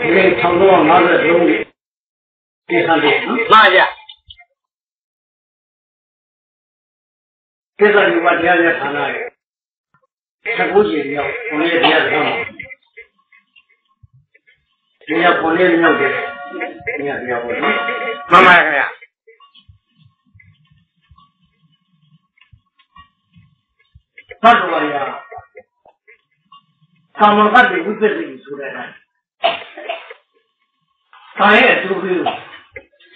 ဒီ1953ဒီခါလေးနော်မှန်ဗျကိစ္စဒီမှာတရားရဌာနရဲ့19ကျင်းရောက်ဘုန်းကြီးတရားဆောင်ဒီရဘုန်းကြီးမြောက်တယ်ဒီရတရားပေါ့နော်မှန်ပါခင်ဗျသတ္တဝါရာကာမဂတ်တွေဝိပဿနာဆိုတဲ့ အတိုင်းကာရဲ့အတူတူ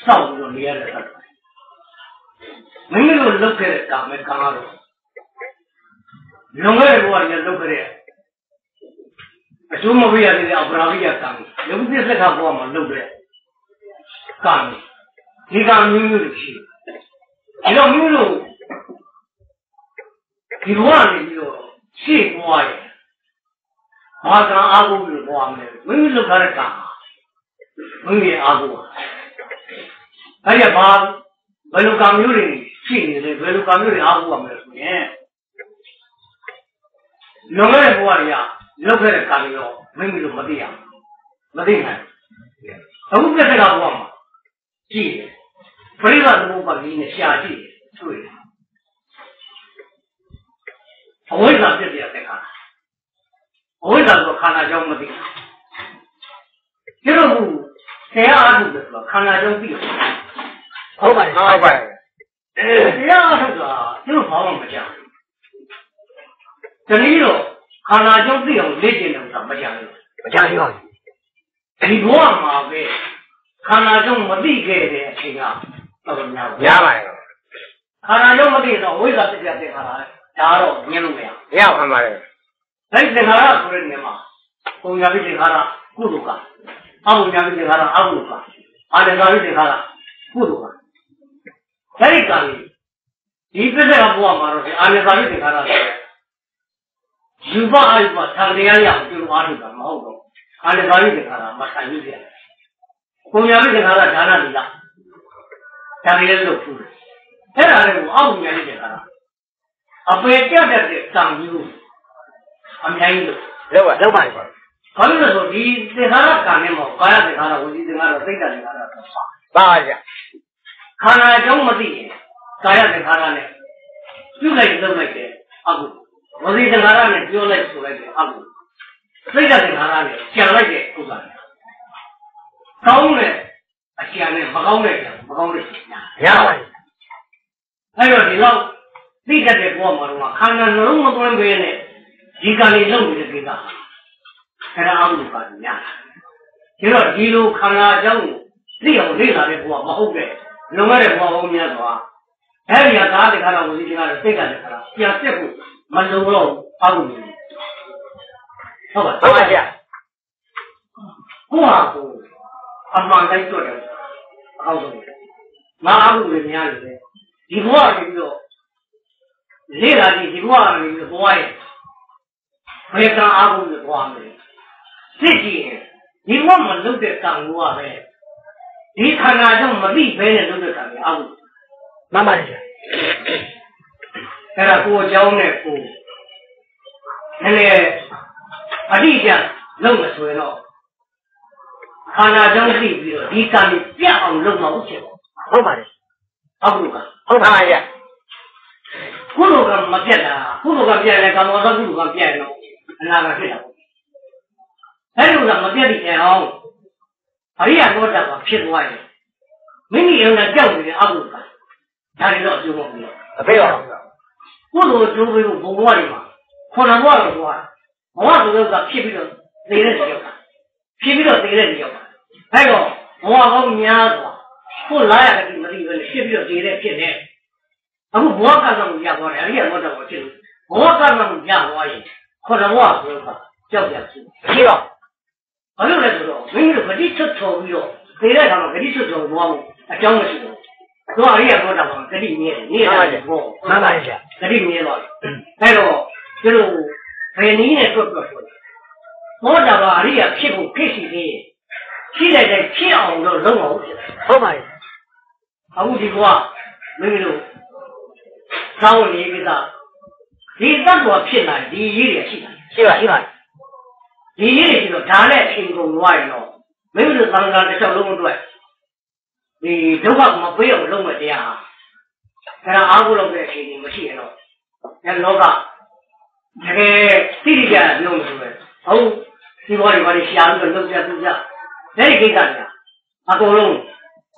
စောင့်ပြီးတော့နေရတဲ့သတ္တဝါမိမိတို့လုပ်ခဲ့တဲ့ကာမကံကတော့လွန်ခဲ့တဲ့ဘဝတွေလုပ်ခဲ့တဲ့အကျိုးမပေးရတဲ့အပရာဝိယကံရုပ်သစ္စာကဘဝမှာလုပ်တဲ့ကံဒီကံမျိုးမျိုးတွေရှိတယ်။အဲတော့မိမိတို့ဒီဘဝနေပြီးတော့ရှေ့ဘဝရဲ့ဘာကံအားကိုးပြီးဘဝမယ်မိမိလုပ်ထားတဲ့ကံ မိမိအားကိုးပါအဲ့ဒီဘာဘယ်လိုကံမျိုးတွေရှိနေလဲဘယ်လိုကံမျိုးတွေအားကိုးရမလဲဆိုရင်လွန်ခဲ့တဲ့ဘဝတွေကလုပ်ခဲ့တဲ့ကံတွေရောမိမိတို့မသိရဘူးမသိနိုင်ဘူးအခုပြတဲ့ကဘဝမှာကြည့်တယ်ပရိသတ်သမုပ္ပါဒ်ကြီးနဲ့ရှာကြည့်တယ်တွေ့တယ်အဝိဇ္ဇာဖြစ်ပြတဲ့ခါအဝိဇ္ဇာဆိုခန္ဓာကြောင့်မသိဘူးကျတော့ဘူး တရားအားထုတ်တယ်ဆိုတော့ခန္ဓာကြောင့်သိတယ်ဟုတ်ပါတယ်ဟုတ်ပါတယ်တရားအားထုတ်တာကျတော့ဘာမှမကြောက်ဘူးတနည်းတော့ခန္ဓာကြောင့်သိအောင်လေ့ကျင့်တယ်ဆိုတာမကြောက်ဘူးမကြသေးပါဘူးဒီဘဝမှာပဲခန္ဓာကြောင့်မသိခဲ့တဲ့အချိန်ကတော့များပါရပါတယ်ခန္ဓာကြောင့်မသိတော့ဝိဇ္ဇာဖြစ်ပြတဲ့ခါဒါတော့ညင်းလို့မရရပါပါတယ်အဲ့ဒီသင်္ခါရဆိုတဲ့နေရာမှာပုံညာပြီးသင်္ခါရကုသိုလ်က အဘုညာပြီးသင်္ခါရအကုသိုလ်ကအာရဇာပြီးသင်္ခါရကုသိုလ်ကအဲ့ဒီကံဒီပြစ္ဆေကဘုရားမှာတော့အာရဇာပြီးသင်္ခါရဆိုယူပအာယူပသံတရားရအောင်ပြုလို့အားထုတ်တာမဟုတ်တော့အာရဇာပြီးသင်္ခါရမဆိုင်ဘူးပြပုံညာပြီးသင်္ခါရဒါနလီလာဒါတွေလည်းလုပ်ဖူးတယ်အဲ့ဒါလည်းအဘုညာပြီးသင်္ခါရအပေပြတ်တဲ့ကံကြီးကိုအများကြီးလို့လောက်ပါလောက်ပါတယ် ဘာလို့လဲဆိုဒီသင်္ခါရကံနဲ့မဟုတ်ကာယသင်္ခါရဝစီသင်္ခါရစိတ်တသင်္ခါရတော့ပါပါပါဗျခန္ဓာအကြောင်းမသိရင်ကာယသင်္ခါရနဲ့ပြုလိုက်လုပ်လိုက်တယ်အခုဝစီသင်္ခါရနဲ့ပြောလိုက်ဆိုလိုက်တယ်အခုစိတ်တသင်္ခါရနဲ့ကြံလိုက်တဲ့ဥစ္စာကောင်းတဲ့အကြံနဲ့မကောင်းတဲ့ကြံမကောင်းတဲ့ကြံရပါတယ်အဲ့တော့ဒီလောက်သိတတ်တဲ့ဘဝမှာတော့ခန္ဓာနှလုံးမသွင်းဘဲနဲ့ဒီကံလေးလုပ်နေတဲ့ကိစ္စ အဲ့ဒါအမှုပါညာဒါတော့ဒီလိုခန္ဓာအကြောင်းကိုသိအောင်လေ့လာတဲ့ဘဝမဟုတ်တဲ့လွန်ခဲ့တဲ့ဘဝဘုံများစွာအဲ့ဒီကသာတဲ့ခါတော့ဝိသေကလည်းစိတ်ကလည်းခါပြန်ဆက်ဖို့မလုံတော့အမှုဟုတ်ပါဟုတ်ပါဗျကိုဟာကိုအမှန်တိုင်းတွေ့တယ်အကောင်းဆုံးငါအမှုတွေများတယ်ဒီဘဝကနေပြီးတော့လေ့လာကြည့်ဒီဘဝကနေပြီးတော့ဘဝရဲ့ဘယ်ကံအားကိုဘဝမ ယ်သိကြည့်ရင်ဒီဘဝမှာလုပ်တဲ့ကံကပဲဒီခန္ဓာကြောင့်မသိဘဲနဲ့လုပ်တဲ့ကံကအားကိုမှန်ပါတယ်ဗျအဲ့ဒါကိုအကြောင်းနဲ့ကိုနည်းနည်းအတိအကျလုပ်မဆိုရင်တော့ခန္ဓာကြောင့်သိပြီးတော့ဒီကံကိုပြတ်အောင်လုပ်မှာဟုတ်ချင်ဟုတ်ပါတယ်အဘုကဟုတ်ပါဗျကုလိုကမပြတ်တာကုလိုကပြတ်တယ်ကာမောသကုလိုကပြတ်တယ်အနာကဖြစ်တာ အဲ့လိုကမပြတ်တဲ့အောင်အရိယသောတာပန်ဖြစ်သွားရင်မိမိရုံနဲ့ကြောက်နေတဲ့အဘုကဒါတွေတော့အကျိုးမဟုတ်ဘူးအဖေရောကုလိုကျိုးပြီးဘုံဘဝတွေမှာခေါ်တော်ဘဝတော့ဘဝဘဝဆိုတော့ကဖြစ်ပြီးတော့သိတဲ့ကြောက်ကဖြစ်ပြီးတော့သိတဲ့ကြောက်ကအဲ့တော့ဘဝကောင်းများစွာကိုလာရတဲ့မသိဘဲနဲ့ဖြစ်ပြီးတော့သိတဲ့ဖြစ်နေအခုဘဝကံတော့ရသွားတယ်အရိယဘောတော့ဖြစ်လို့ဘဝကံတော့ရသွားရင်ခေါ်တော်ဘဝဆိုတော့ကြောက်ရဖြစ်ရှိပါ ဘာလို့လဲဆိုတော့မိမိတို့ဂတိချွတ်တော်ပြီးတော့သိတဲ့အခါမှာဂတိချွတ်တော်သွားမှုအကြောင်းမရှိဘူးတော့အရိယဘောတော့ဂတိမြဲတယ်မြဲတယ်ဘောမှန်ပါတယ်ဗျဂတိမြဲသွားတယ်အဲ့တော့ကျလို့ဘယ်နည်းနဲ့တွက်တွက်ဆိုဘောတာပါအရိယာဖြစ်ဖို့ဖြစ်စီသေးရဲ့ဖြစ်တဲ့တိုင်ဖြစ်အောင်တော့လုပ်အောင်ဖြစ်တယ်ဟုတ်ပါတယ်အခုဒီကွာမိမိတို့သောင်းလေးကိစ္စဒီတတ်တော်ဖြစ်လာဒီရေးရရှိတာရှိပါရှိပါ ဒီရည်ပြီးတော့ဒါနဲ့အချိန်ကုန်သွားရင်တော့မိမိတို့သံဃာတစ်ချက်လုံးအတွက်ဒီဒုက္ခမပေးအောင်လုပ်မဲ့တရားဟာဒါအားကိုးလုပ်တဲ့အချိန်ကြီးမရှိရတော့ညလောကတကယ်သိရကြလို့ဆိုပဲဟုတ်ဒီဘောတွေဘာတွေရှာလို့လုပ်ကြသူကြဒါကိစ္စညာအကုန်လုံး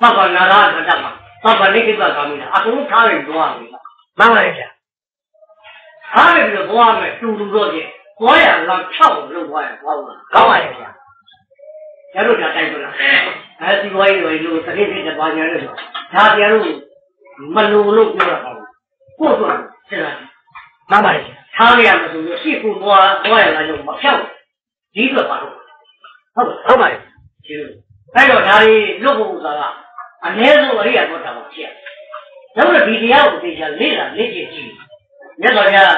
သဗ္ဗနာရကတ္တမှာသဗ္ဗနိကိစ္စကာမိတာအကုန်ထားရင်သွားပြီမှန်ပါရဲ့ဗျာထားရပြီးတော့သွားမယ်တူတူတော့ပြင် 900လောက်6000လောက်သွားရင်ကောင်းလားကောင်းပါရဲ့ဗျာကျတို့ဒါတိုက်ပါလားအဲဒီဘွားကြီးတွေလို့သတိဖြစ်တဲ့ဘာညာလို့ဒါတရားလို့မလုံလို့ပြောတာပါဘူးကိုယ်ဆိုတာဆက်လာမှန်ပါရဲ့ထားရမှာဆိုလို့ရှိဖို့သွားသွားရလာလို့မဖြောက်ဒီလိုပါတော့ဟုတ်ဟုတ်ပါရဲ့ကျေးဇူးအဲ့တော့ဒါလေးလွတ်ဖို့ဆိုတာကအနည်းဆုံးအရိယာတော့တာပါဖြစ်ရတယ်ဒါလို့ဒီတရားကိုသိချာလေ့လာလေ့ကျင့်ကြည့်မြတ်စွာဘုရား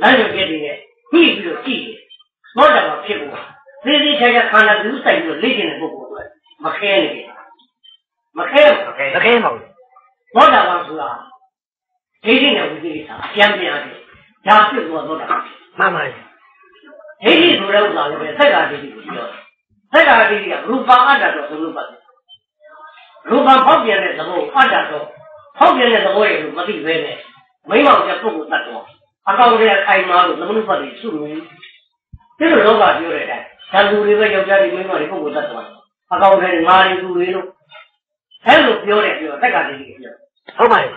လမ်းညွှန်ပြတဲ့ ပြီးပြီးတော့ကြည့်တယ်သောတာပန်ဖြစ်ဖို့သေသေးချာချာခန္ဓာကူးဆိုင်ပြီးတော့လေ့ကျင့်တဲ့ပုဂ္ဂိုလ်တွေမခဲနေကြမခဲဘူးမခဲပါဘူးသောတာပန်ဆိုတာဒိဋ္ဌိနဲ့ဝိသေစာအပြန်ပြန်တယ်ဒါဖြစ်သွားသောတာပန်မှန်ပါတယ်ဒိဋ္ဌိဆိုတဲ့ဥစ္စာလည်းပဲသက္ကာဒိဋ္ဌိကိုပြောတယ်သက္ကာဒိဋ္ဌိကရူပအတ္တတော့သမုပ္ပါဒ်ရူပဖောက်ပြန်တဲ့သဘောအတ္တတော့ဖောက်ပြန်တဲ့သဘောရဲ့လို့မသိပဲနဲ့မိမောင်ကျပုဂ္ဂိုလ်တ attva အကောင်တွေခိုင်မာလို့သမုပ္ပါဒ်ကိုစုလို့ဒီလိုလောကပြောတဲ့အတိုင်းဓာတ်လူတွေပဲယောက်ျားတွေမိန်းမတွေပုဂ္ဂိုလ်တ attva အကောင်တွေငါတွေသူတွေလို့အဲလိုပြောတယ်ပြောသက္ကာဒိဋ္ဌိကိုပြောဟုတ်ပါတယ်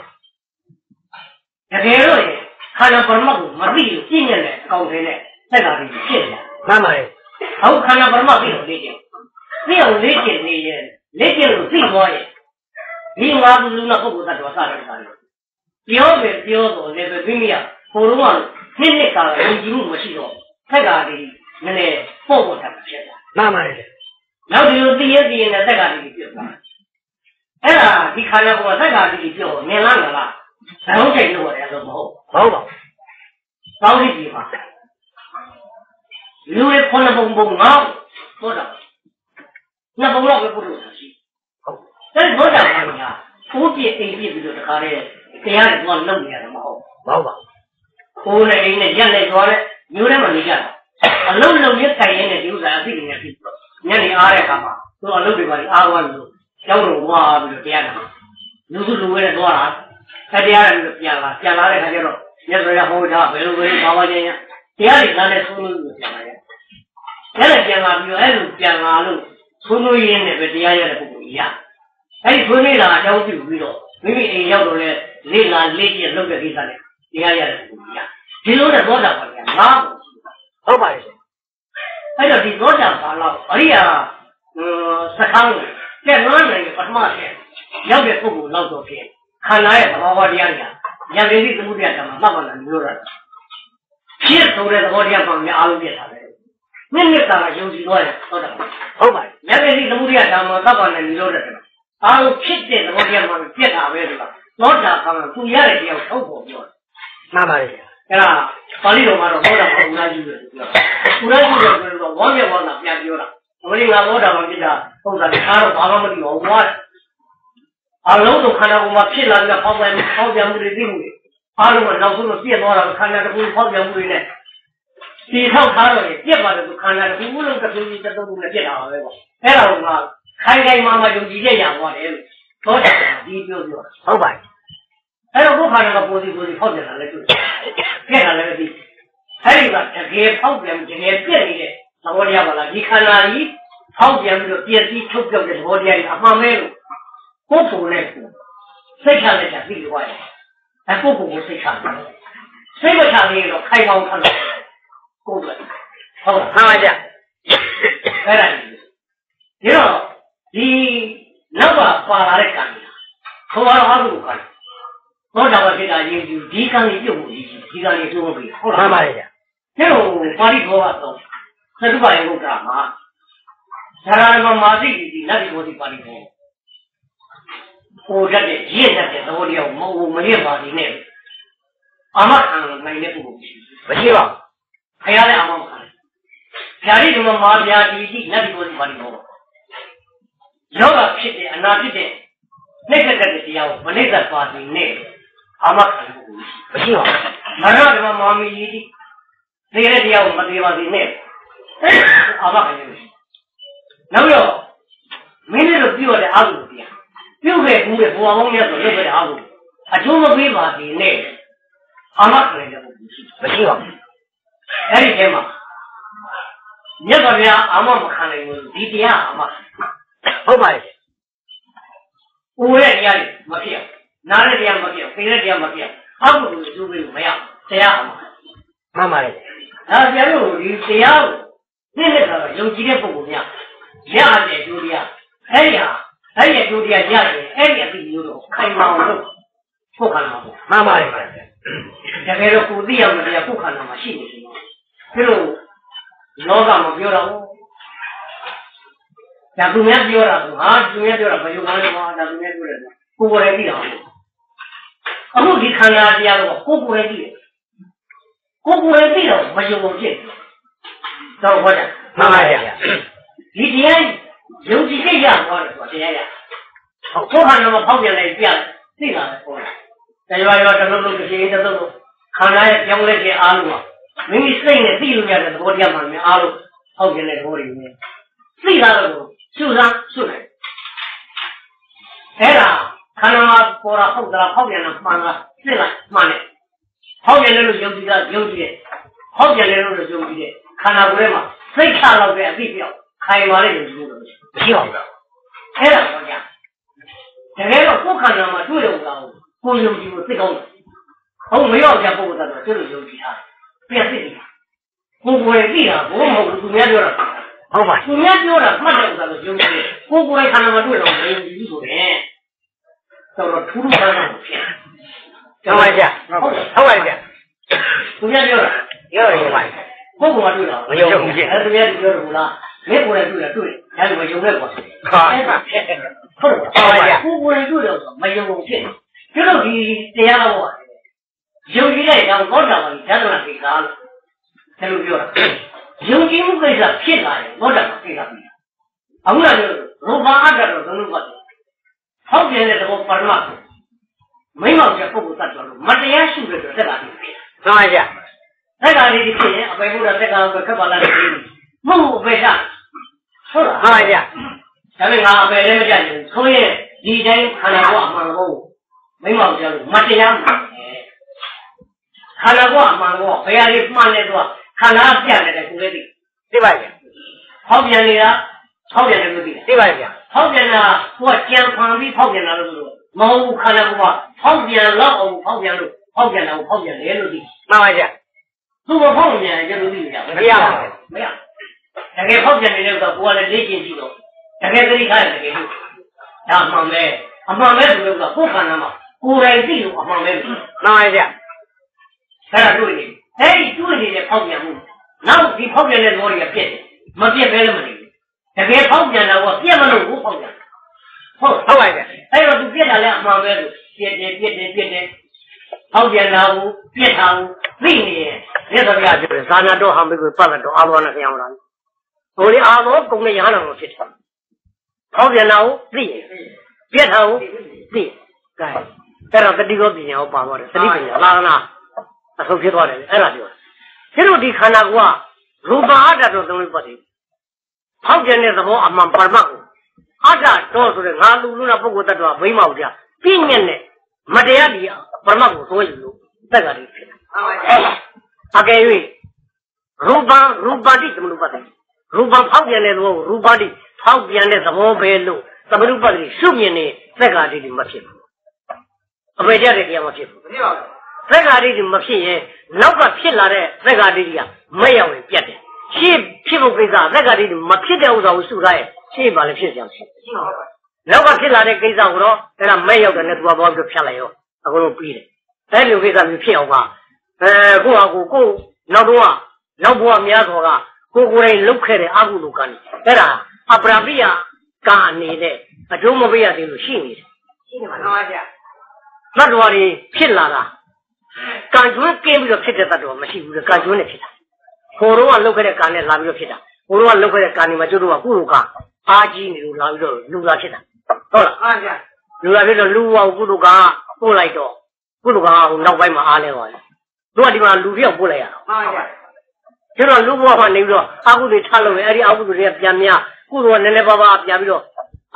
တကယ်လို့ရင်ခန္ဓာပရမတ်ကိုမသိလို့ပြည့်ညက်တဲ့အကောင်တွေနဲ့သက္ကာဒိဋ္ဌိဖြစ်နေတာမှန်ပါတယ်ဟုတ်ခန္ဓာပရမတ်ပြီးတော့လေ့ကျင့်ပြီးအောင်လေ့ကျင့်နေရင်လေ့ကျင့်လို့သိသွားရင်ဒီငါဘူးလူနာပုဂ္ဂိုလ်သတ္တဝါစတယ်စားတယ်ပြောပဲပြောတော့လည်းပဲမိမိက ဟိုတော့ကနှစ်နှစ်ကာလယုံကြည်မှုမရှိတော့ထက်ကဒီနည်းနည်းပေါ့ပေါ့တာဖြစ်တာမှန်ပါတယ်ဗျာနောက်ဒီလိုသိရသိရင်လည်းသက်ကဒီပြုတ်သွားအဲ့ဒါဒီခန္ဓာကိုယ်ကသက်ကဒီပြုတ်နေလားငလားဘယ်ဟုတ်ချိန်လို့ရတယ်လို့မဟုတ်မဟုတ်ပါဘူးကောင်းပြီဒီမှာလူတွေခုနပုံပုံငေါ့ဟုတ်တာနှစ်ပုံတော့ပဲပုလို့ရှိဟုတ်တဲ့ဘောတာပါညာကိုပြည့်အိမ်ပြည့်ပြီးတော့တခါတည်းတရားတွေတော့လုပ်နေရတယ်မဟုတ်မဟုတ်ပါ ဘူးကိုယ်နဲ့အိမ်နဲ့ရက်နဲ့သွားတဲ့မျိုးထဲမှာနေကြတာအလုံးလုံးရက်တိုင်ရင်လည်းဒီဥစ္စာအသိဉာဏ်ဖြစ်ပြီးတော့ညနေအားတဲ့အခါမှာသူအလုပ်တွေပါအားသွားလို့ကျောင်းတော်သွားပြီးတော့တရားနာလူစုလူဝဲနဲ့သွားတာတရားတွေပြန်လာပြန်လာတဲ့ခါကျတော့ညဆိုရဟိုတာဘယ်လိုပဲဘာဝချင်းရတရားတွေနားနဲ့ဆုံးလို့ပြန်လာရဲ့အဲ့ဒါပြန်လာပြီးတော့အဲ့လိုပြန်လာလို့ဆုံးလို့ရင်းနဲ့ပဲတရားရတဲ့ပုဂ္ဂိုလ်ကြီးရအဲ့ဒီဆုံးနေတာအကြောင်းပြုပြီးတော့မိမိအိမ်ရောက်တော့လေလေ့လာလေ့ကျင့်လုပ်တဲ့ကိစ္စနဲ့တရားရတဲ့ပုဂ္ဂိုလ်ကြီးရ ဒီလိုနဲ့သောတာပန်ကငါ့ကိုဟုတ်ပါတယ်ဗျာအဲ့တော့ဒီသောတာပန်လောက်အရိယာစခန်းကိုကျက်လွမ်းနိုင်ပထမဆင့်ရောက်တဲ့ပုဂ္ဂိုလ်လောက်တော့ဖြင့်ခန္ဓာရဲ့သဘောဝတရားညာဉာဏ်ရည်သမှုတရားဓမ္မမှတ်မှန်တယ်လို့ရတာဖြစ်ဆိုတဲ့သဘောတရားမှများအားလုံးပြတာပဲမြင့်မြတ်တာကယုံကြည်သွားရင်သောတာပန်ဟုတ်ပါတယ်ဉာဏ်ရည်သမှုတရားဓမ္မသဗ္ဗနဲ့လို့ရတယ်အားလုံးဖြစ်တဲ့သဘောတရားမှပြက်တာပဲဆိုတာသောတာပန်ကသူရတဲ့တရားကိုထုတ်ဖို့ပြောတယ်မှန်ပါတယ်ဗျာ အဲ့ဒါပါဠိတော်မှာတော့ဘောဓဘာဝနာကြီးပဲပြောတာ။ကုရရှိတယ်ဆိုတော့ဝေါ်မြဝနာပြန်ပြောတာ။အမလေးငါဘောဓဘာဖြစ်တာဟုတ်တာအားတော့ဘာမှမသိဘူး။ဝါအလုံးစုံခန္ဓာကိုယ်မှာဖြစ်လာတဲ့ဖောက်ပြန်ဖောက်ပြန်မှုတွေသိမှုတွေအားလုံးကနောက်ဆုံးတော့ပြည့်သွားတာခန္ဓာတစ်ခုဖောက်ပြန်မှုတွေနဲ့ဒီထောက်ထားတော့ရင်ပြက်ပါတယ်ဆိုခန္ဓာတစ်ခုလုံးတစ်ခုကြီးတစ်ခုနဲ့ပြက်တာပါပဲပေါ့။အဲ့ဒါကခိုင်ခိုင်မာမာယုံကြည်တဲ့ညာသွားတယ်လို့သောတာပန်ဒီပြောပြောတာဟုတ်ပါတယ်အဲ့တော့ဘုခါရကပိုစီပိုစီဖောက်ပြန်လာလဲတွေ့တယ်။ ပြက်လာလဲမသိဘူး။အဲ့ဒီကတကယ်ဖောက်ပြန်တကယ်ပြက်နေတဲ့သဘောတရားပါလားဒီခန္ဓာကြီးဖောက်ပြန်ပြီးတော့ပြည့်စည်ချုပ်ပြောက်တဲ့သဘောတရားကြီးအမှန်ပဲလို့ကိုယ်ပုံနဲ့ကိုယ်စိတ်ချလက်ချသိလို့ရတယ်။အခုကိုယ်ကိုစိတ်ချတယ်။စိတ်မချသေးတော့ခိုင်အောင်ခံတယ်။ကိုယ်တို့ဟုတ်လားမှန်ပါဗျာအဲ့ဒါကြီးဒီတော့ဒီနောက်ကပါလာတဲ့ကံကြီးခေါ်ရအောင်အခုကံ ဘောဓဘာဖြစ်တာရေးယူဒီကံကြီးပြုတ်ဖို့ရေးယူဒီကံကြီးပြုတ်ဖို့ပြီးဟုတ်မှလားန်ပါတယ်ဗျာကျတော့ပါဠိတော်ကတော့သတ္တဝါယုတ်ကမှာဇာရမမာတိဒီနတ်ဒီဘောဒီပါဠိတော်ဟိုတတ်တဲ့ရင့်တတ်တဲ့သဘောတရားကိုမဟုတ်မရပါသေးနဲ့အာမခံနိုင်တဲ့ပုဂ္ဂိုလ်ရှိတယ်မရှိပါဘူးခရလည်းအာမမခံဗျာတိကမမာဗျာတိတိနတ်ဒီဘောဒီပါဠိတော်ယောဂဖြစ်တဲ့အနာဖြစ်တဲ့နှိမ့်တဲ့တရားကိုမနှိမ့်သက်ပါသေးနဲ့ အာမခံဖို့မရှိပါဘူးမရဓမ္မမာမီယီတိသေတဲ့တရားကိုမသေးပါသေးနဲ့အာမခံရလို့ရှိနောက်ရောမင်းတို့ပြုရတဲ့အကုသိုလ်တရားပြုခဲ့ဘူးတဲ့ဘဝဘုံမြတ်ဆိုလုပ်ခဲ့တဲ့အကုသိုလ်အကျိုးမပေးပါသေးနဲ့အမတ်ကလေးတဲ့ပုဂ္ဂိုလ်ရှိမရှိပါဘူးအဲ့ဒီထဲမှာမြတ်စွာဘုရားအာမမခံနိုင်ဘူးဒီတရားအာမဟုတ်ပါတယ်ဦးရဲ့တရားတွေမဖြစ်အောင် နားတဲ့တရားမဖြစ်အောင်သိတဲ့တရားမဖြစ်အောင်အကုသိုလ်ကိုကျိုးပေးလို့မရဘူးတရားအာမမှန်ပါတယ်ဒါဆရာတို့ဒီတရားကိုသိတဲ့အခါယုံကြည်တဲ့ပုဂ္ဂိုလ်များရရတဲ့အကျိုးတရားအဲ့ဒီဟာအဲ့ဒီအကျိုးတရားရတယ်အဲ့ဒီအသိမျိုးတော့ခိုင်မာအောင်လုပ်ဖို့ခန္ဓာပေါ့မှန်ပါတယ်ဗျာတကယ်တော့ကိုသိအောင်တရားကိုခန္ဓာမှာရှိနေတယ်။ဒါလို့လောကမှာပြောတာဟုတ်။ဒါသူများပြောတာကဟာသူများပြောတာဘယ်လိုမှလဲကွာဒါသူများပြောတယ်ကိုယ်ကိုယ်လည်းသိတာဟုတ်။ အခုဒီခန္ဓာတရားတော့ကိုယ်ကိုယ်လည်းသိတယ်။ကိုယ်ကိုယ်လည်းသိတော့မယုံဘူးဖြစ်တယ်။တော့ဟောတာမှန်ပါတယ်ဗျာဒီတရားယုံကြည်စိတ်ရသွားတယ်ဆိုတာတရားရ။ဟုတ်ကိုယ်ခန္ဓာမှာဖောက်ပြန်လိုက်ပြတယ်သိလာတယ်ပေါ့။တရားရောတစ်လုံးလုံးတစ်ချိန်တစ်လုံးလုံးခန္ဓာရဲ့ပြောင်းလဲခြင်းအားလုံးကမိမိစိတ်နဲ့သိလို့ရတဲ့သဘောတရားမှန်များအားလုံးဟောက်ကျင်တဲ့သဘောတွေနဲ့သိလာတော့ရှုစမ်းရှုနိုင်အဲ့ဒါ ခန္ဓာမှာပေါ်တာဟုတ်သလားဟောက်ပြန်တာမှန်လားသိလိုက်မှန်တယ်ဟောက်ပြန်တယ်လို့ယုံကြည်တာယုံကြည်တယ်ဟောက်ပြန်တယ်လို့ယုံကြည်တယ်ခန္ဓာကိုယ်ထဲမှာစိတ်ချလောက်တဲ့အသိပြောက်ခိုင်ပါလေယုံကြည်လို့မရှိမရှိပါဘူးဗျာအဲ့ဒါတော့ကြာတကယ်တော့ကိုယ်ခန္ဓာမှာတွေ့တယ်လို့ကိုယ်ယုံကြည်ဖို့သိကောင်းတယ်ဟုတ်မရောက်ကြပုဂ္ဂိုလ်ကတော့သူတို့ယုံကြည်တာပြည့်သိတယ်ကိုယ်ကိုယ်သိတာဘိုးမဟုတ်ဘူးသူများပြောတာဟုတ်ပါသူများပြောတာမှတ်တယ်ဥစ္စာလို့ယုံကြည်တယ်ကိုယ်ကိုယ်ခန္ဓာမှာတွေ့တော့မယုံကြည်ဘူးဆိုတယ် တော်တော်ထူးထူးခြားခြားကိုဖြစ်ဟုတ်ပါဗျာဟုတ်ပါဗျာသူများပြောတာရောရောပါကိုယ်ကိုယ်ကတွေ့တာမယုံဘူးဖြစ်အဲ့သူများပြောတယ်ဘုလားမင်းကိုယ်လည်းတွေ့တယ်တွေ့တယ်ဒါလည်းမယုံနဲ့ကွာဟာအဲ့ဒါဖြစ်တယ်ဟုတ်ပါဗျာကိုယ်ကိုယ်တွေ့တော့မယုံဘူးဖြစ်ကျတော့ဒီတရားတော်ကယုံကြည်တဲ့အကြောင်းသောတာပန်ဓမ္မကိစ္စလို့ဆယ်လိုပြောတာယုံကြည်မှုကိစ္စဖြစ်လာရင်သောတာပန်ကိစ္စပြီအခုလည်းရူပအတ္တတော့ဘယ်လိုပတ်လဲ ဟောက်ပြတဲ့သဘောပရမတ်မိမောင်ကျပုဂ္ဂိုလ်တ attva လို့မတရားရှိတဲ့အတွက်သက်တာဖြစ်တယ်မှန်ပါဗျာသက်တာလေးဖြစ်ရင်အပေဘုရားသက်ကံကခက်ပါလားမဟုတ်ဘူးအပေကဟုတ်လားမှန်ပါဗျာဒါပေမဲ့ငါအပေလည်းမကြဘူးဆိုရင်ဒီတိုင်းခန္ဓာကိုအမှန်ကိုမိမောင်ကျလို့မတရားမှန်တယ်ခန္ဓာကိုအမှန်ကိုဘယ်ဟာလေးမှန်လဲတော့ခန္ဓာပြတ်နေတယ်ကိုလည်းသိသိပါဗျာဟောက်ပြန်နေတာ ဟောက်ပြန်တယ်လို့သိတယ်သိပါဗျာဟောက်ပြန်တာကိုကကြံဖန်ပြီးဟောက်ပြန်တာလို့ဆိုတော့မဟုတ်ဘူးခန္ဓာကိုကဟောက်ပြန်တော့အောင်ဟောက်ပြန်လို့ဟောက်ပြန်တာကိုဟောက်ပြန်တယ်လို့သိမှန်ပါဗျာသူမဖောက်ပြန်ရင်ကျလို့သိကြမရဘူးမရတကယ်ဖောက်ပြန်နေတဲ့တော့ကိုကလည်းလေ့ကျင့်ကြည့်တော့တကယ်သတိထားတယ်တကယ်လို့ဒါအမှန်ပဲအမှန်ပဲဆိုလို့ကကိုယ်ခန္ဓာမှာကိုယ်တိုင်သိလို့အမှန်ပဲလို့မှန်ပါဗျာအဲ့ဒါတွေ့နေအဲ့ဒီတွေ့နေတဲ့ဖောက်ပြန်မှုနောက်ဒီဖောက်ပြန်တဲ့သဘောတွေကပြည့်တယ်မပြည့်ပဲလည်းမနေဘူး တကယ်ဖောက်ပြန်တာကပြည့်မလို့ဘူးဖောက်ပြန်ဟုတ်ဟုတ်ပါဗျာအဲ့တော့သူပြည့်တာလည်းအမှန်ပဲလို့ပြည့်တယ်ပြည့်တယ်ပြည့်တယ်ဖောက်ပြန်တာကိုပြည့်တာကိုသိနေရင်လက်တော်ပြပြောတယ်ဇာနာတော့ဟံပြီးပတ်လာတော့အာဘောနဲ့ဆရာအောင်လားဟိုလေအာဘောကုံနဲ့ရဟန်းတော်ဖြစ်တယ်ဖောက်ပြန်တာကိုသိရင်ပြည့်တာကိုသိကဲအဲ့တော့တတိကောပညာကိုပါသွားတယ်တတိပညာလာလာအဆုံးဖြစ်သွားတယ်အဲ့ဒါပြောကျတို့ဒီခန္ဓာကရူပအတ္တတို့သုံးလို့ပတ်တယ် ဖောက်ပြန်တဲ့သဘောအမှန်ပါမတ်ကိုအတ္တတော်ဆိုတဲ့ငါလူလူနာပုဂ္ဂိုလ်တ attva ဘိမောက်ကြပြည့်ညက်နဲ့မတရားဒီပရမတ်ကိုသိုးယူလို့တက်ကလေးဖြစ်တယ်မှန်ပါဗျာအကယ်၍ရူပံရူပတိသမနုပတ္တိရူပံဖောက်ပြန်တဲ့သဘောကိုရူပတိဖောက်ပြန်တဲ့သဘောပဲလို့သမနုပတ္တိရှုမြင်နေသက္ကာတိတိမဖြစ်ဘူးအပေကြတဲ့တရားမဖြစ်ဘူးသိပါဗျာသက္ကာတိတိမဖြစ်ရင်နောက်ကဖြစ်လာတဲ့သက္ကာတိတိကမရောက်ရင်ပြတ်တယ် ရှေ့ဖြစ်ဖို့ကိစ္စသက္ကာတိတိမဖြစ်တဲ့ဥစ္စာကိုရှုထားရင်ရှေ့ပါလည်းဖြစ်ကြအောင်ရှိတယ်ရှိပါဗျာနောက်ကဖြစ်လာတဲ့ကိစ္စကိုတော့အဲ့ဒါမဲ့ရောက်တဲ့နဲ့သူကဘောပြီးဖြတ်လိုက်ရောအခုလုံးပြီးတယ်အဲ့လိုကိစ္စမျိုးဖြစ်အောင်ကအဲကိုဟာကိုကိုနောက်တော့နောက်ဘဝများသောကကိုကိုယ်တိုင်လုတ်ခဲ့တဲ့အကုသိုလ်ကံအဲ့ဒါအပရာပိယကံအနေနဲ့အကျိုးမပေးရသေးလို့ရှိနေတယ်ရှိနေပါလားဗျာတတ္တဝါတွေဖြစ်လာတာကံကျွန်းကင်းပြီးတော့ဖြစ်တဲ့တတ္တဝါမရှိဘူးလေကံကျွန်းနဲ့ဖြစ်တာ ဟိုတော့ကလုတ်ခဲ့တဲ့ကံနဲ့လာပြီးတော့ဖြစ်တာဟိုတော့ကလုတ်ခဲ့တဲ့ကံတွေမှာကျတို့ကကုသိုလ်ကအာကြီးနေလို့လာပြီးတော့လူလာဖြစ်တာဟုတ်လားမှန်ဗျာလူလာပြီးတော့လူဝကုတုကပို့လိုက်တော့ကုတုကဟိုနောက်ပိုင်းမှာအားလဲသွားတယ်သူကဒီမှာလူတယောက်ပို့လိုက်ရတော့မှန်ဗျာကျတော့လူဘဝမှာနေပြီးတော့အာကုတွေထားလို့ပဲအဲ့ဒီအာကုတွေကပြန်များကုတုကနည်းနည်းပါးပါးပြန်ပြီးတော့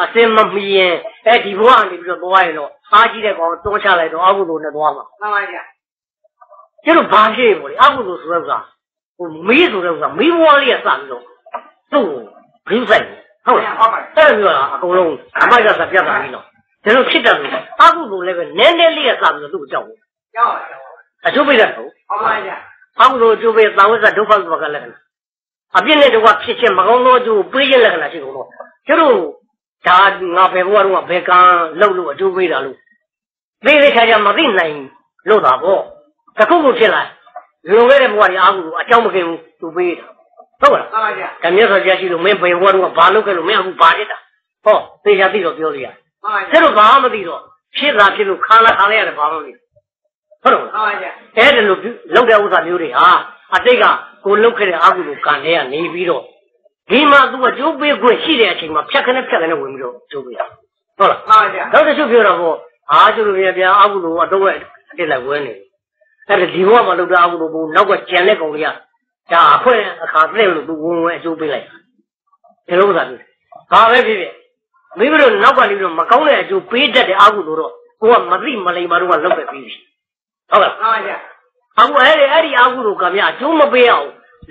အစင်မမီရင်အဲဒီဘဝကနေပြီးတော့သွားရင်တော့အားကြီးတဲ့ကောင်တွန်းချလိုက်တော့အကုသိုလ်နဲ့သွားမှာမှန်ပါဗျာကျတော့ဘာဖြစ်ပေါ့လေအကုသိုလ်ဆိုတဲ့ဥစ္စာ ဟိုမီးဆိုတဲ့ဥစ္စာမီးဘွားလေးကစပြီးတော့သူ့ဘင်းဆိုင်ဟုတ်လားဟုတ်ပါအဲ့ဒါကအကုန်လုံးအမိုက်ကစပြတ်သွားပြီနော်ဒါလို့ဖြစ်တယ်လို့အကုသိုလ်လည်းပဲနည်းနည်းလေးကစပြီးတော့သူ့ကိုကြောက်ဘူးကြောက်ပါအကျိုးပေးတယ်ဟုတ်ဟုတ်ပါဗျာအကုသိုလ်အကျိုးပေးသာဝိဇ္ဇဒုက္ခသဘကလက္ခဏာအပြစ်နဲ့တကွဖြစ်ခြင်းမကောင်းသောအကျိုးပေးခြင်းလက္ခဏာရှိကုန်တော့ကျတို့ဒါငါဘယ်ဘဝတော့ဘယ်ကံလောက်လို့အကျိုးပေးတာလို့သိသိချာချာမသိနိုင်လို့တာပေါ့တခုခုဖြစ်လာ လွန်ခဲ့တဲ့ဘဝကြီးအာဟုလို့အကြောင်းမကင်ဘူးသူပေးတာဟုတ်လားမှန်ပါဗျာဒါမြတ်စွာဘုရားရှိလို့မင်းဘယ်ဘဝတော့ဘာလုပ်ခဲ့လို့မင်းအခုဘာဖြစ်တာဟောသေချာသိတော့ပြောလို့ရမှန်ပါကျတော့ဘာမှမသိတော့ဖြစ်တာဖြစ်လို့ခါလာခါလိုက်ရတယ်ဘာမှမသိဟုတ်တော့မှန်ပါဗျာအဲ့ဒါလို့လောက်တဲ့ဥစ္စာမျိုးတွေဟာအတိတ်ကကိုလုတ်ခဲ့တဲ့အကုသိုလ်ကံတွေကနေပြီးတော့ဒီမှာသူကကြိုးပေးခွင့်ရှိတဲ့အချိန်မှာဖြတ်ခနဲ့ဖြတ်ခနဲ့ဝင်ပြီးတော့ကြိုးပေးတာဟုတ်လားမှန်ပါဗျာနောက်တစ်ခုပြောတော့ဟောအာကျတို့ပြန်ပြန်အကုသိုလ်အတော့အတိတ်လိုက်ဝဲနေတယ် အဲ့ဒါဒီဘဝမှာလုတ်တဲ့အကုသိုလ်ဘုံနောက်ကကြံတဲ့ကောင်တွေကဒါအခွင့်အခါတဲ့လို့သူဝင်ဝင်အကျိုးပေးလိုက်တာဒီလိုဥစ္စာမျိုးဘာပဲဖြစ်ဖြစ်မိမိတို့နောက်ကနေပြီးတော့မကောင်းတဲ့အကျိုးပေးတတ်တဲ့အကုသိုလ်တော့ကိုကမသိမလိမ္မာတော့ကလုတ်ပဲပြီးပြီဟုတ်လားမှန်ပါဗျာအခုအဲ့ဒီအဲ့ဒီအာဟုတို့ကမြအကျိုးမပေးအောင်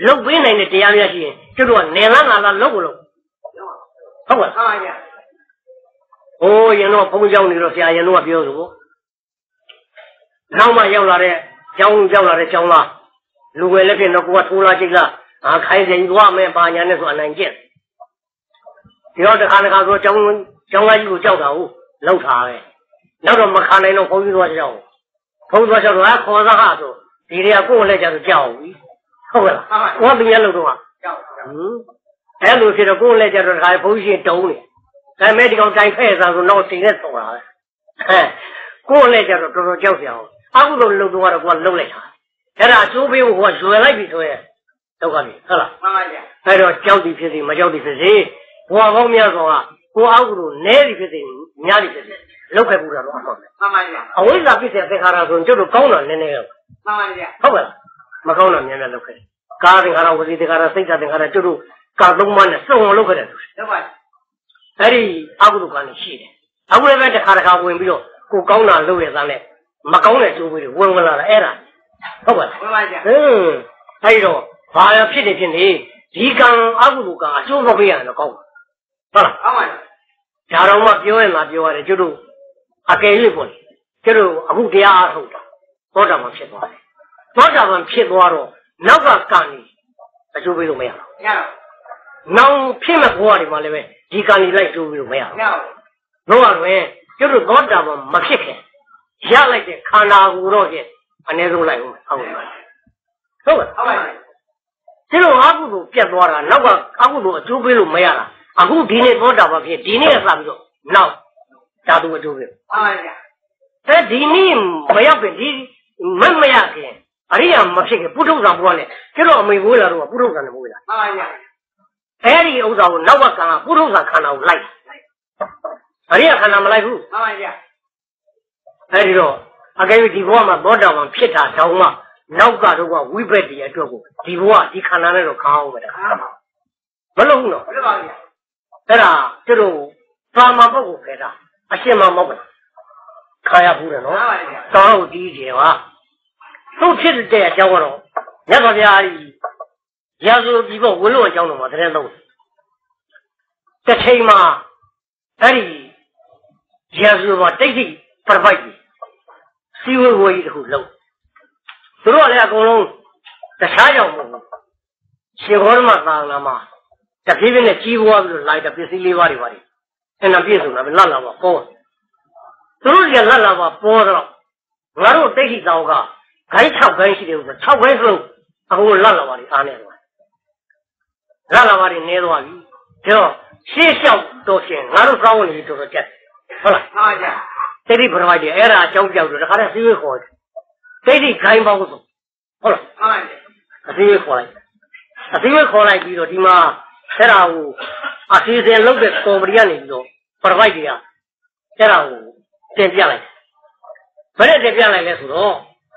လုတ်ပေးနိုင်တဲ့တရားများရှိရင်ကျတို့ကနေလားငါလားလုတ်ကိုလုတ်ဟုတ်ကဲ့မှန်ပါဗျာဟိုးရင်တော့ဘုန်းကြောင်းနေတော့ဆရာရင်တော့ပြောဆိုနောက်မှရောက်လာတဲ့ ကျောင်းရောက်လာတဲ့ကျောင်းသားလူငယ်လည်းဖြစ်တော့ကိုကထိုးလာကြိတ်လားအာခိုင်းစဉ်သွားမယ်ပါညာနဲ့ဆိုအနိုင်ကျင့်ဒီတော့တခါတခါဆိုကျောင်းကျောင်းသားကြီးကိုကြောက်တာဟုတ်လောက်ထားပဲနောက်တော့မခံနိုင်တော့ဘုန်းကြီးသွားကြောက်ဘုန်းကြီးသွားကြောက်တော့အခေါ်စားဟာဆိုဒီတွေကကိုယ်လည်းကြတော့ကြောက်ပြီဟုတ်ကဲ့လားဘုရားပြည့်လို့တော့ကြောက်ဟင်အဲ့လိုဖြစ်တော့ကိုယ်လည်းကြတော့တခါဘုန်းကြီးရှင်တုံးနေဒါပေမဲ့ဒီကောင်တိုင်ဖဲ့စားဆိုတော့တင်နဲ့ဆော်တာပဲအဲကိုယ်လည်းကြတော့တော်တော်ကြောက်ကြအောင် အခုလိုလုံတော့ကတော့ကိုကလုံလိုက်တာအဲ့ဒါအကျိုးပေးဖို့ကရွယ်လိုက်ပြီဆိုရင်ဒုက္ခပြီဟုတ်လားမှန်ပါဗျာအဲ့တော့ကြောက်သည်ဖြစ်စီမကြောက်သည်ဖြစ်စီဘဝကောင်းများစွာကကိုအောက်ကိုနဲသည်ဖြစ်စီများသည်ဖြစ်စီလောက်ခဲ့ပူတာတော့အမှန်ပဲမှန်ပါဗျာအဝိဇ္ဇာပြည့်တဲ့သင်္ခါရဆိုရင်ကျုပ်တို့ကောင်းတာနည်းနည်းပဲမှန်ပါဗျာဟုတ်ကဲ့လားမကောင်းတာများများလောက်ခဲ့တယ်ကာသင်္ခါရဝစီသင်္ခါရစိတ်သင်္ခါရကျုပ်တို့ကာသုံးပါးနဲ့စုံအောင်လောက်ခဲ့တယ်ဟုတ်ပါအဲ့ဒီအကုသိုလ်ကနေရှိတယ်အခုလည်းပဲတစ်ခါတစ်ခါဝင်ပြီးတော့ကိုကောင်းတာလုပ်ရသားနဲ့ မကောင်းတဲ့ကျိုးပေးတွေဝင်ဝင်လာတာအဲ့ဒါဟုတ်ပါလားမှန်ပါဗျာဟင်းအဲ့ဒီတော့ဘာရဖြစ်နေဖြစ်နေဒီကံအကုသိုလ်ကံအကျိုးမပေးရတော့ကောင်းဟုတ်လားဟုတ်ပါဒါတော့မှပြောရင်လာပြောရတယ်ကျတို့အကယ်၍ပေါ့လေကျတို့အခုတရားအားထုတ်တာသောတာပန်ဖြစ်သွားတယ်သောတာပန်ဖြစ်သွားတော့နောက်ကကံကြီးအကျိုးပေးလို့မရဘူးရတော့နောင်ဖြစ်မဲ့ဘဝတွေမှာလည်းပဲဒီကံကြီးလိုက်ကျိုးပေးလို့မရဘူးရတော့တို့ကလည်းကျတို့သောတာပန်မဖြစ်ခင် ရလိုက်တဲ့ခန္ဓာကိုယ်တော့ဖြင့်အနည်းဆုံးလိုက်ဦးမယ်ဟုတ်ကဲ့ဟုတ်ကဲ့ဟုတ်ပါဗျာကျတို့အကုသိုလ်ပြတ်သွားတာနောက်ကအကုသိုလ်အကျိုးပေးလို့မရတာအခုဒီနေ့သောတာပန်ဖြစ်ဒီနေ့ကစပြီးတော့နောက်ဓာတုအကျိုးပေးမှန်ပါဗျာအဲဒီနေ့မရောက်ခင်ဒီမမရခင်အရိယာမဖြစ်ခင်ပုထုဇံဘုရားနဲ့ကျတော့အမိဘိုးလာတော့ပုထုဇံနဲ့ဘိုးလာမှန်ပါဗျာအဲဒီဥစ္စာကိုနောက်ကကံကပုထုဇံခန္ဓာကိုလိုက်အရိယာခန္ဓာမလိုက်ဘူးမှန်ပါဗျာ အဲဒီတော့အကယ်၍ဒီဘဝမှာသောတာပန်ဖြစ်တာတောင်မှနောက်ကတော့ကဝိဘက်တည်းအတွက်ကိုဒီဘဝဒီခန္ဓာနဲ့တော့ခါအောင်ပဲတခါမလို့ဘူးနော်ဟုတ်ပါဗျာအဲ့ဒါကျတို့သာမပုဂ္ဂိုလ်ခဲတာအရှင်မမဟုတ်ဘူးခါရဘူးတယ်မှန်နော်ပါဗျာတောင်းတီးတယ်ပါသူ့ဖြစ်တဲ့အကြောင်းကတော့မြတ်စွာဘုရားကြီးရာဇဝပြီးတော့ဝင်းလို့အကြောင်းတော်မှာတရင်သုံးတစ်ချိန်မှာအဲ့ဒီရာဇဝတိတ်တိပြပိုက်ကြီး စီဝေဝေကြီးတခုလုံးသူတို့ကလည်းအကုန်လုံးတခြားကြောင့်မဟုတ်ဘူးရှင်ဘောဓမသာသနာမှာတပြေးပြေးနဲ့ကြီးပွားပြီးတော့လိုက်တဲ့ပစ္စည်းလေးပါးတွေပါလေအဲ့ဒါပြည့်စုံတာပဲလတ်လာပါပေါ်သူတို့ကလတ်လာပါပေါ်တော့ငါတို့တိတ်တိတောင်းကဂိုင်း6ဂိုင်းရှိတယ်ဆို6ဂိုင်းစလုံးအခုလတ်လာပါလေအားနေတော့လတ်လာပါနေနေသွားပြီဒါတော့ရှေ့လျှောက်တော့ရှင်ငါတို့ကောင်းဝင်နေတော်တော်ကြက်ဟုတ်လားမှန်ပါဗျာ တိတ်တိပရမိုက်တယ်အဲ့ဒါအကြောင်းပြောက်တယ်တခါတည်းစီးဝေးခေါ်တယ်တိတ်တိဂိုင်းပေါင်းဆိုဟုတ်လားမှန်ပါဗျာအစည်းအဝေးခေါ်လိုက်အစည်းအဝေးခေါ်လိုက်ပြီးတော့ဒီမှာအဲ့ဒါကိုအစီအစဉ်လုပ်တဲ့ကော်မတီကနေပြီးတော့ပရမိုက်တွေကအဲ့ဒါကိုတင်ပြလိုက်ဘယ်နဲ့တင်ပြလိုက်လဲဆိုတော့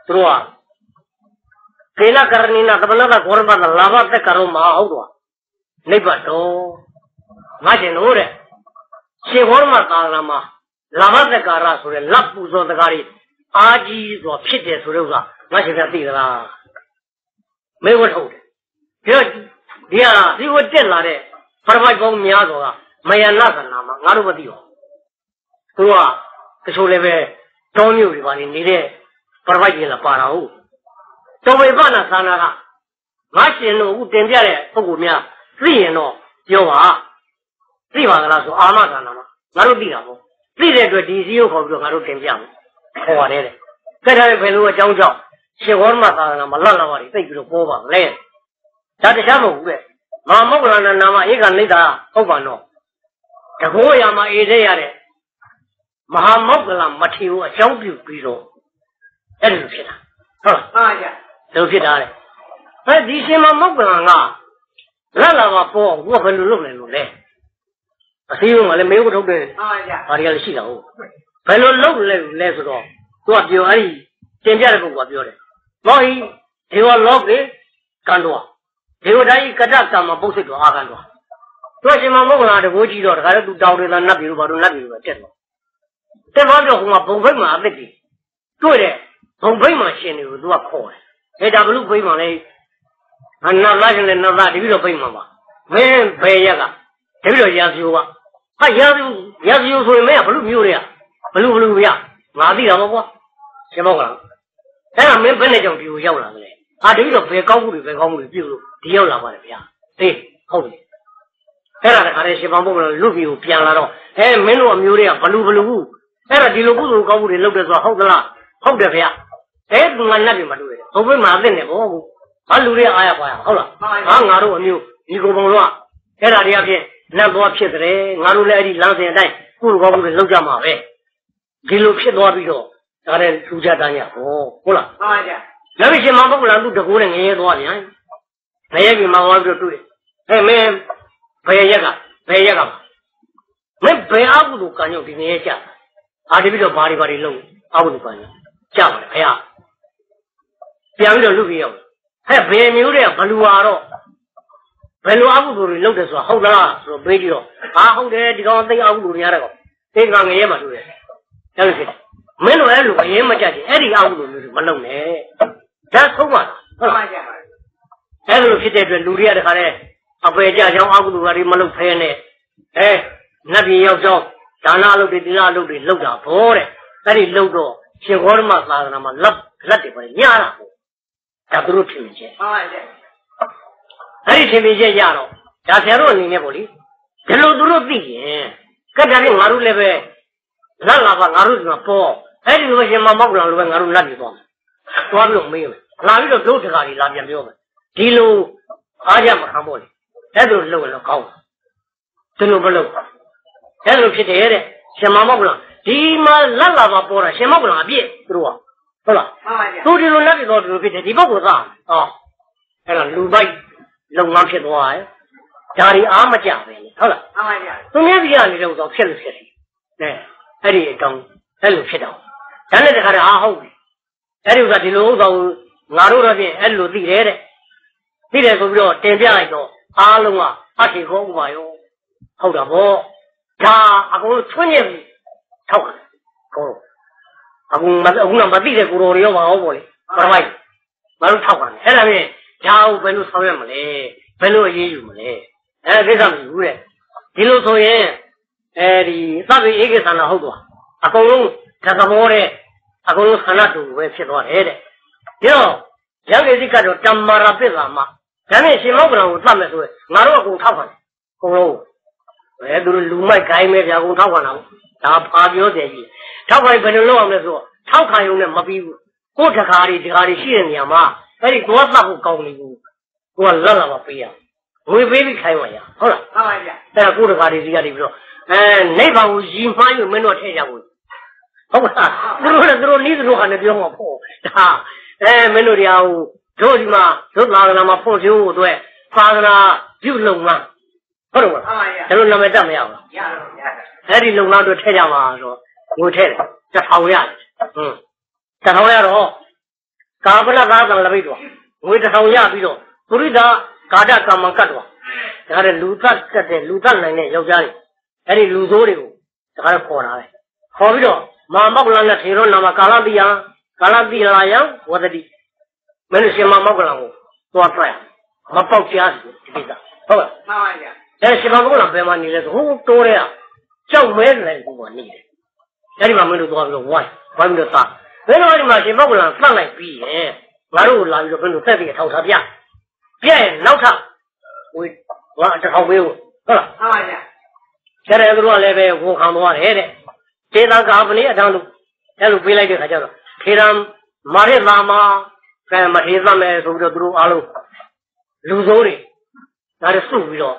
သူတို့ကကေနကရဏိနာသမဏတာဂေါရမတာလာဘတက်ကြတော့မဟုတ်တော့နိဗ္ဗာန်တော့ငါကျင်လို့တဲ့ရှင်ဘောရမသာသနာမှာ လာဘသက္ကာရဆိုတဲ့လက်ပူဇော်တကားတွေအာကြီးစွာဖြစ်တယ်ဆိုတဲ့ဥစ္စာငါရှင်ကသိသလားမေဝတ်ဟုတ်တယ်ပြီးတော့ဒီဟာဒီဝတ်တက်လာတဲ့ပရမိုက်ပေါင်းများစွာကမယနာသနာမှာငါတို့မသိပါဘူးသူကတချို့လည်းပဲတောမြို့တွေပါနေနေတဲ့ပရမိုက်ကြီးလာပါတာဟုတ်တော်ဝေပနာသာနာကငါရှင်တို့အခုတင်ပြတဲ့ပုဂ္ဂိုလ်များသိရင်တော့ပြောပါသိပါသလားဆိုအာမသာနာမှာငါတို့သိတာပေါ့ သိတဲ့အတွက်ဒီစည်းရုံးခေါ်ပြီးတော့ငါတို့တင်ပြမယ်ခေါ်ပါတယ်တဲ့ကဲဒါပဲဘယ်လိုအကြောင်းကြောင့်ရှင်ဝရမသာနာမှာလတ်လာပါလိသိပြီးတော့ပေါ်ပါမလဲဒါတခြားမဟုတ်ဘူးတဲ့မဟာမောက္ကလနာနာမဧကနိဒာဟုတ်ပါတော့တကောရာမှာအေးတဲ့ရတဲ့မဟာမောက္ကလမထေကိုအကြောင်းပြုပြီးတော့အဲ့လိုဖြစ်တာဟုတ်လားမှန်ပါဗျာလို့ဖြစ်တာလေအဲဒီရှင်မမောက္ကလန်ကလက်လာပါပေါ်ဘုကဘယ်လိုလုပ်လဲလို့လဲ အစည်းအဝေးကလည်းမေးဖို့ထုတ်တယ်မှန်ပါဗျာဘာတွေကလည်းရှိတာဟုတ်ဘယ်လိုလုပ်လဲလဲဆိုတော့သူကပြောအဲ့ဒီတင်ပြတဲ့ပုဂ္ဂိုလ်ကပြောတယ်မောဟိဒေဝလောကေကံတော်ဒေဝတိုင်းကတ္တကမ္မပုတ်စိတ်တော်အာကံတော်သူကရှင်မမောက္ကလန်တကိုးကြီးတော့တခါတည်းသူတောင်းတယ်လားနတ်ပြည်လို့ဘာလို့နတ်ပြည်လို့ပဲတက်တော့တက်သွားတော့ဟိုမှာဘုံဘိတ်မှာအသက်ကြီးတွေ့တယ်ဘုံဘိတ်မှာရှင်တွေကိုသူကခေါ်တယ်အဲဒါဘလို့ဘိတ်မှာလဲအနာလာရှင်လည်းနတ်သားတပြီးတော့ဘိတ်မှာပါမင်းဘယ်ရက်ကတပြီးတော့ရာဇီဝက ဟာရာဇီရာဇီဆိုရင်မင်းကဘလို့မျိုးတွေကဘလို့ဘလို့ဗျငါသိတာမဟုတ်ကွာရှင်မောက္ကလန်အဲ့ဒါမင်းဘယ်နဲ့ကြောင့်ဒီကိုရောက်လာမလဲဟာတပြီးတော့ဘယ်ကောင်းမှုတွေဘယ်ကောင်းမှုတွေပြုလို့ဒီရောက်လာပါတယ်ဗျာဟေးဟုတ်ပြီအဲ့ဒါတခါတည်းရှင်မောက္ကလန်လူပြည်ကိုပြန်လာတော့အဲမင်းတို့အမျိုးတွေကဘလို့ဘလို့ဘူးအဲ့ဒါဒီလိုကုသိုလ်ကောင်းမှုတွေလုပ်တယ်ဆိုတော့ဟုတ်သလားဟုတ်တယ်ဗျာအဲသူကနတ်တွေမတွေ့တယ်ဘုံဘိတ်မှာအသက်နဲ့ဘောဘူးဟာလူတွေအားရပါရဟုတ်လားဟာငါတို့အမျိုးဒီကိုယ်ပုံတော့အဲ့ဒါတွေအဖြစ် နတ်သွားဖြစ်တယ်ငါတို့လည်းအဲ့ဒီလမ်းစဉ်အတိုင်းကုသိုလ်ကောင်းမှုတွေလုပ်ကြမှာပဲဒီလိုဖြစ်သွားပြီးတော့ဒါနဲ့လူကြတန်းရဟောဟုတ်လားမှန်ပါဗျာလက်မရှင်မပုဂ္ဂလန်သူတကူနဲ့ငရဲသွားပြန်ငရဲကြီးမှာသွားပြီးတော့တွေ့တယ်ဟဲ့မင်းဘယ်ရက်ကဘယ်ရက်ကမင်းဘယ်အကုသိုလ်ကံကြောင့်ဒီငရဲကြအာတပြီးတော့ဘာတွေဘာတွေလုပ်အကုသိုလ်ကံကြောင့်ကြပါလေခင်ဗျာပြန်ပြီးတော့လူကြီးရောက်ဟဲ့ဘယ်မျိုးတွေကဘလူဟာတော့ ဘယ်လိုအကုသိုလ်တွေလုပ်တယ်ဆိုတာဟုတ်လားဆိုတော့ပေးကြည့်တော့ဟာဟုတ်တယ်ဒီကောင်သိအကုသိုလ်တွေရတဲ့ကောင်သိကောင်ငရဲမှာတွေ့တယ်အဲ့လိုဖြစ်တယ်မင်းတို့အဲ့လိုအရင်မကြချင်အဲ့ဒီအကုသိုလ်မျိုးတွေမလုပ်နဲ့ဒါဆုံးပါလားဟုတ်မှန်လားပါဗျာအဲ့လိုဖြစ်တဲ့အတွက်လူတွေကတခါတည်းအပေကြချောင်းအကုသိုလ်တွေမလုပ်ဖဲနဲ့အဲနတ်ပြည်ရောက်တော့ဒါနလုပ်တွေသီလလုပ်တွေလုပ်တာဘောတဲ့အဲ့ဒီလုပ်တော့ရှင်ဂေါရမသာသနာမှာလက်လက်တွေပဲညတာပေါ့ဒါသူတို့ဖြစ်နေချက်မှန်ပါဗျာ အဲ့ဒီထင်မြင်ချက်ရတော့ဒါဆရာတို့အနေနဲ့ပေါ့လေဒီလိုသူတို့သိရင်ကတ္တရီငါတို့လည်းပဲလက်လာပါငါတို့ကပေါ်အဲ့ဒီလိုရှင်မမောက်လာလို့ပဲငါတို့လက်ပြီးသွားမယ်သွားပြီးတော့မေးမယ်လာပြီးတော့ဒုက္ခကာကြီးလာပြန်ပြောမယ်ဒီလိုအားကြမခံဖို့လေအဲ့လိုလုပ်ရင်တော့ကောင်းတယ်ဒီလိုမလုပ်အဲ့လိုဖြစ်တယ်တဲ့ရှင်မမောက်လာဒီမှာလက်လာပါပေါ်တာရှင်မောက်လာအပြည့်သူတို့ကဟုတ်လားမှန်ပါဗျာသူဒီလိုလက်ပြီးတော့ဒီလိုဖြစ်တယ်ဒီပုဂ္ဂိုလ်သားဟောအဲ့ဒါလူပိုက် လုပ်ငန်းဖြစ်သွားတယ်ဒါဒီအားမကြပဲလေဟုတ်လားမှန်ပါဗျာသူများစီကနေတော့တော့ဖြစ်လို့ဖြစ်တယ်အဲအဲ့ဒီအကောင်အဲ့လိုဖြစ်တော့ဒါနဲ့တခါတော့အာဟုတ်ပြီအဲ့ဒီဥစ္စာဒီလိုဥစ္စာကိုငါတို့တော့ဖြင့်အဲ့လိုသိတယ်တဲ့သိတယ်ဆိုပြီးတော့တင်ပြလိုက်တော့အားလုံးကအထေခေါ်ဥပါရောဟုတ်တာဗောဒါအကုန်လုံးဆွညက်ပြီးထောက်တယ်ကောအခုမအခုကမသိတဲ့ကိုတော်တွေရောပါအောင်ဗောလေပရမိုက်မတို့ထောက်ပါတယ်အဲ့ဒါဖြင့် ဒါကိုဘယ်လိုဆောင်ရွက်မလဲဘယ်လိုအရေးယူမလဲအဲကိစ္စမရှိဘူးတဲ့ဒီလိုဆိုရင်အဲဒီသဗ္ဗေဧကေသနာဟုတ်သွားအကုန်လုံးဓကမောတဲ့အကုန်လုံးခန္ဓာတူပဲဖြစ်သွားတယ်တဲ့ဒီတော့ရန်ကေစိကတော့တမ္မာရပစ္စာမဒါနဲ့ရှင်မောကလံကိုသတ်မယ်ဆိုရင်ငါတို့အကုန်ထောက်ပါတယ်အကုန်လုံးဘယ်သူတို့လူမိုက်ခိုင်းမဲပြအကုန်ထောက်ပါလားဒါဖာပြောတယ်ကြီးထောက်ခိုင်းဘယ်လိုလုပ်အောင်လဲဆိုတော့ထောက်ခိုင်းုံနဲ့မပြီးဘူးကိုယ်တခါတွေဒီခါတွေရှိတဲ့နေရာမှာ အဲ့ဒီသွားသတ်ဖို့ကောင်းနေဘူးကိုကလက်လာမပေးရငွေပေးပြီးခိုင်းပါရဟုတ်လားမှန်ပါဗျာအဲ့ဒါကိုယ်တကာတွေစီကနေပြီးတော့အဲနိဗ္ဗာန်ကိုရည်မှန်းယူမင်းတို့ထည့်ကြဘူးဟုတ်လားသူတို့လည်းသူတို့နီးသူတို့ဟာလည်းပြောမှာပေါ့ဒါအဲမင်းတို့တရားဟိုတို့ဒီမှာတို့သာသနာမှာဖွင့်ဖြိုးဖို့အတွက်သာသနာပြုလုံမှာဟုတ်တယ်မလားမှန်ပါဗျာဒါလို့နာမည်တက်မရဘူးလားရတော့ဗျာအဲ့ဒီလုံလောက်တို့ထည့်ကြပါဆိုငွေထည့်တယ်တစ်ထောင်ရတယ်ဟွန်းတစ်ထောင်ရတော့ ကာဗလသာကံလပိတ်တော့ငွေတစ်ထောင်ရပြီးတော့ပုရိသကာဒကမ္မကတ်တော့ဒါကြတဲ့လူသတ်ကတ်တဲ့လူသတ်နိုင်တဲ့ယောက်ျားတွေအဲ့ဒီလူဆိုးတွေကိုတခါတော့ခေါ်တာပဲခေါ်ပြီးတော့မာမောက်လန်နဲ့ထေရောနာမကာလတိယကာလတိလာယံဝဒတိမင်းရှင်မမောက်ကလန်ကိုသွားတိုက်မပေါက်ကြားစီဒီကိစ္စဟုတ်လားမှန်ပါဗျာအဲရှင်မမောက်ကလန်ဘယ်မှာနေလဲဆိုဟိုတိုးတဲ့ကကြောက်မဲတယ်ကူကနေတယ်အဲ့ဒီမှာမင်းတို့သွားပြီးတော့ဝိုင်းဝိုင်းပြီးတော့သား ဘယ်တော့ဒီမှာရှင်မောက်ကလန်သတ်လိုက်ပြီးရင်ငါတို့လာပြီးတော့ဘယ်လိုသက်ပြီးထောက်ထားပြပြရင်နောက်ထပ်ဝေးငါတစ်ထောင်ပေးဖို့ဟုတ်လားမှန်ပါဗျာကျတဲ့သူတို့ကလည်းပဲဝန်ခံသွားတယ်တဲ့ဒေသကာပလီအတန်းလို့အဲ့လိုပေးလိုက်တဲ့ခါကျတော့ခေရံမာရလာမကဲမထေသမယ်ဆိုပြီးတော့သူတို့အားလုံးလူစိုးတွေဒါတွေစုပြီးတော့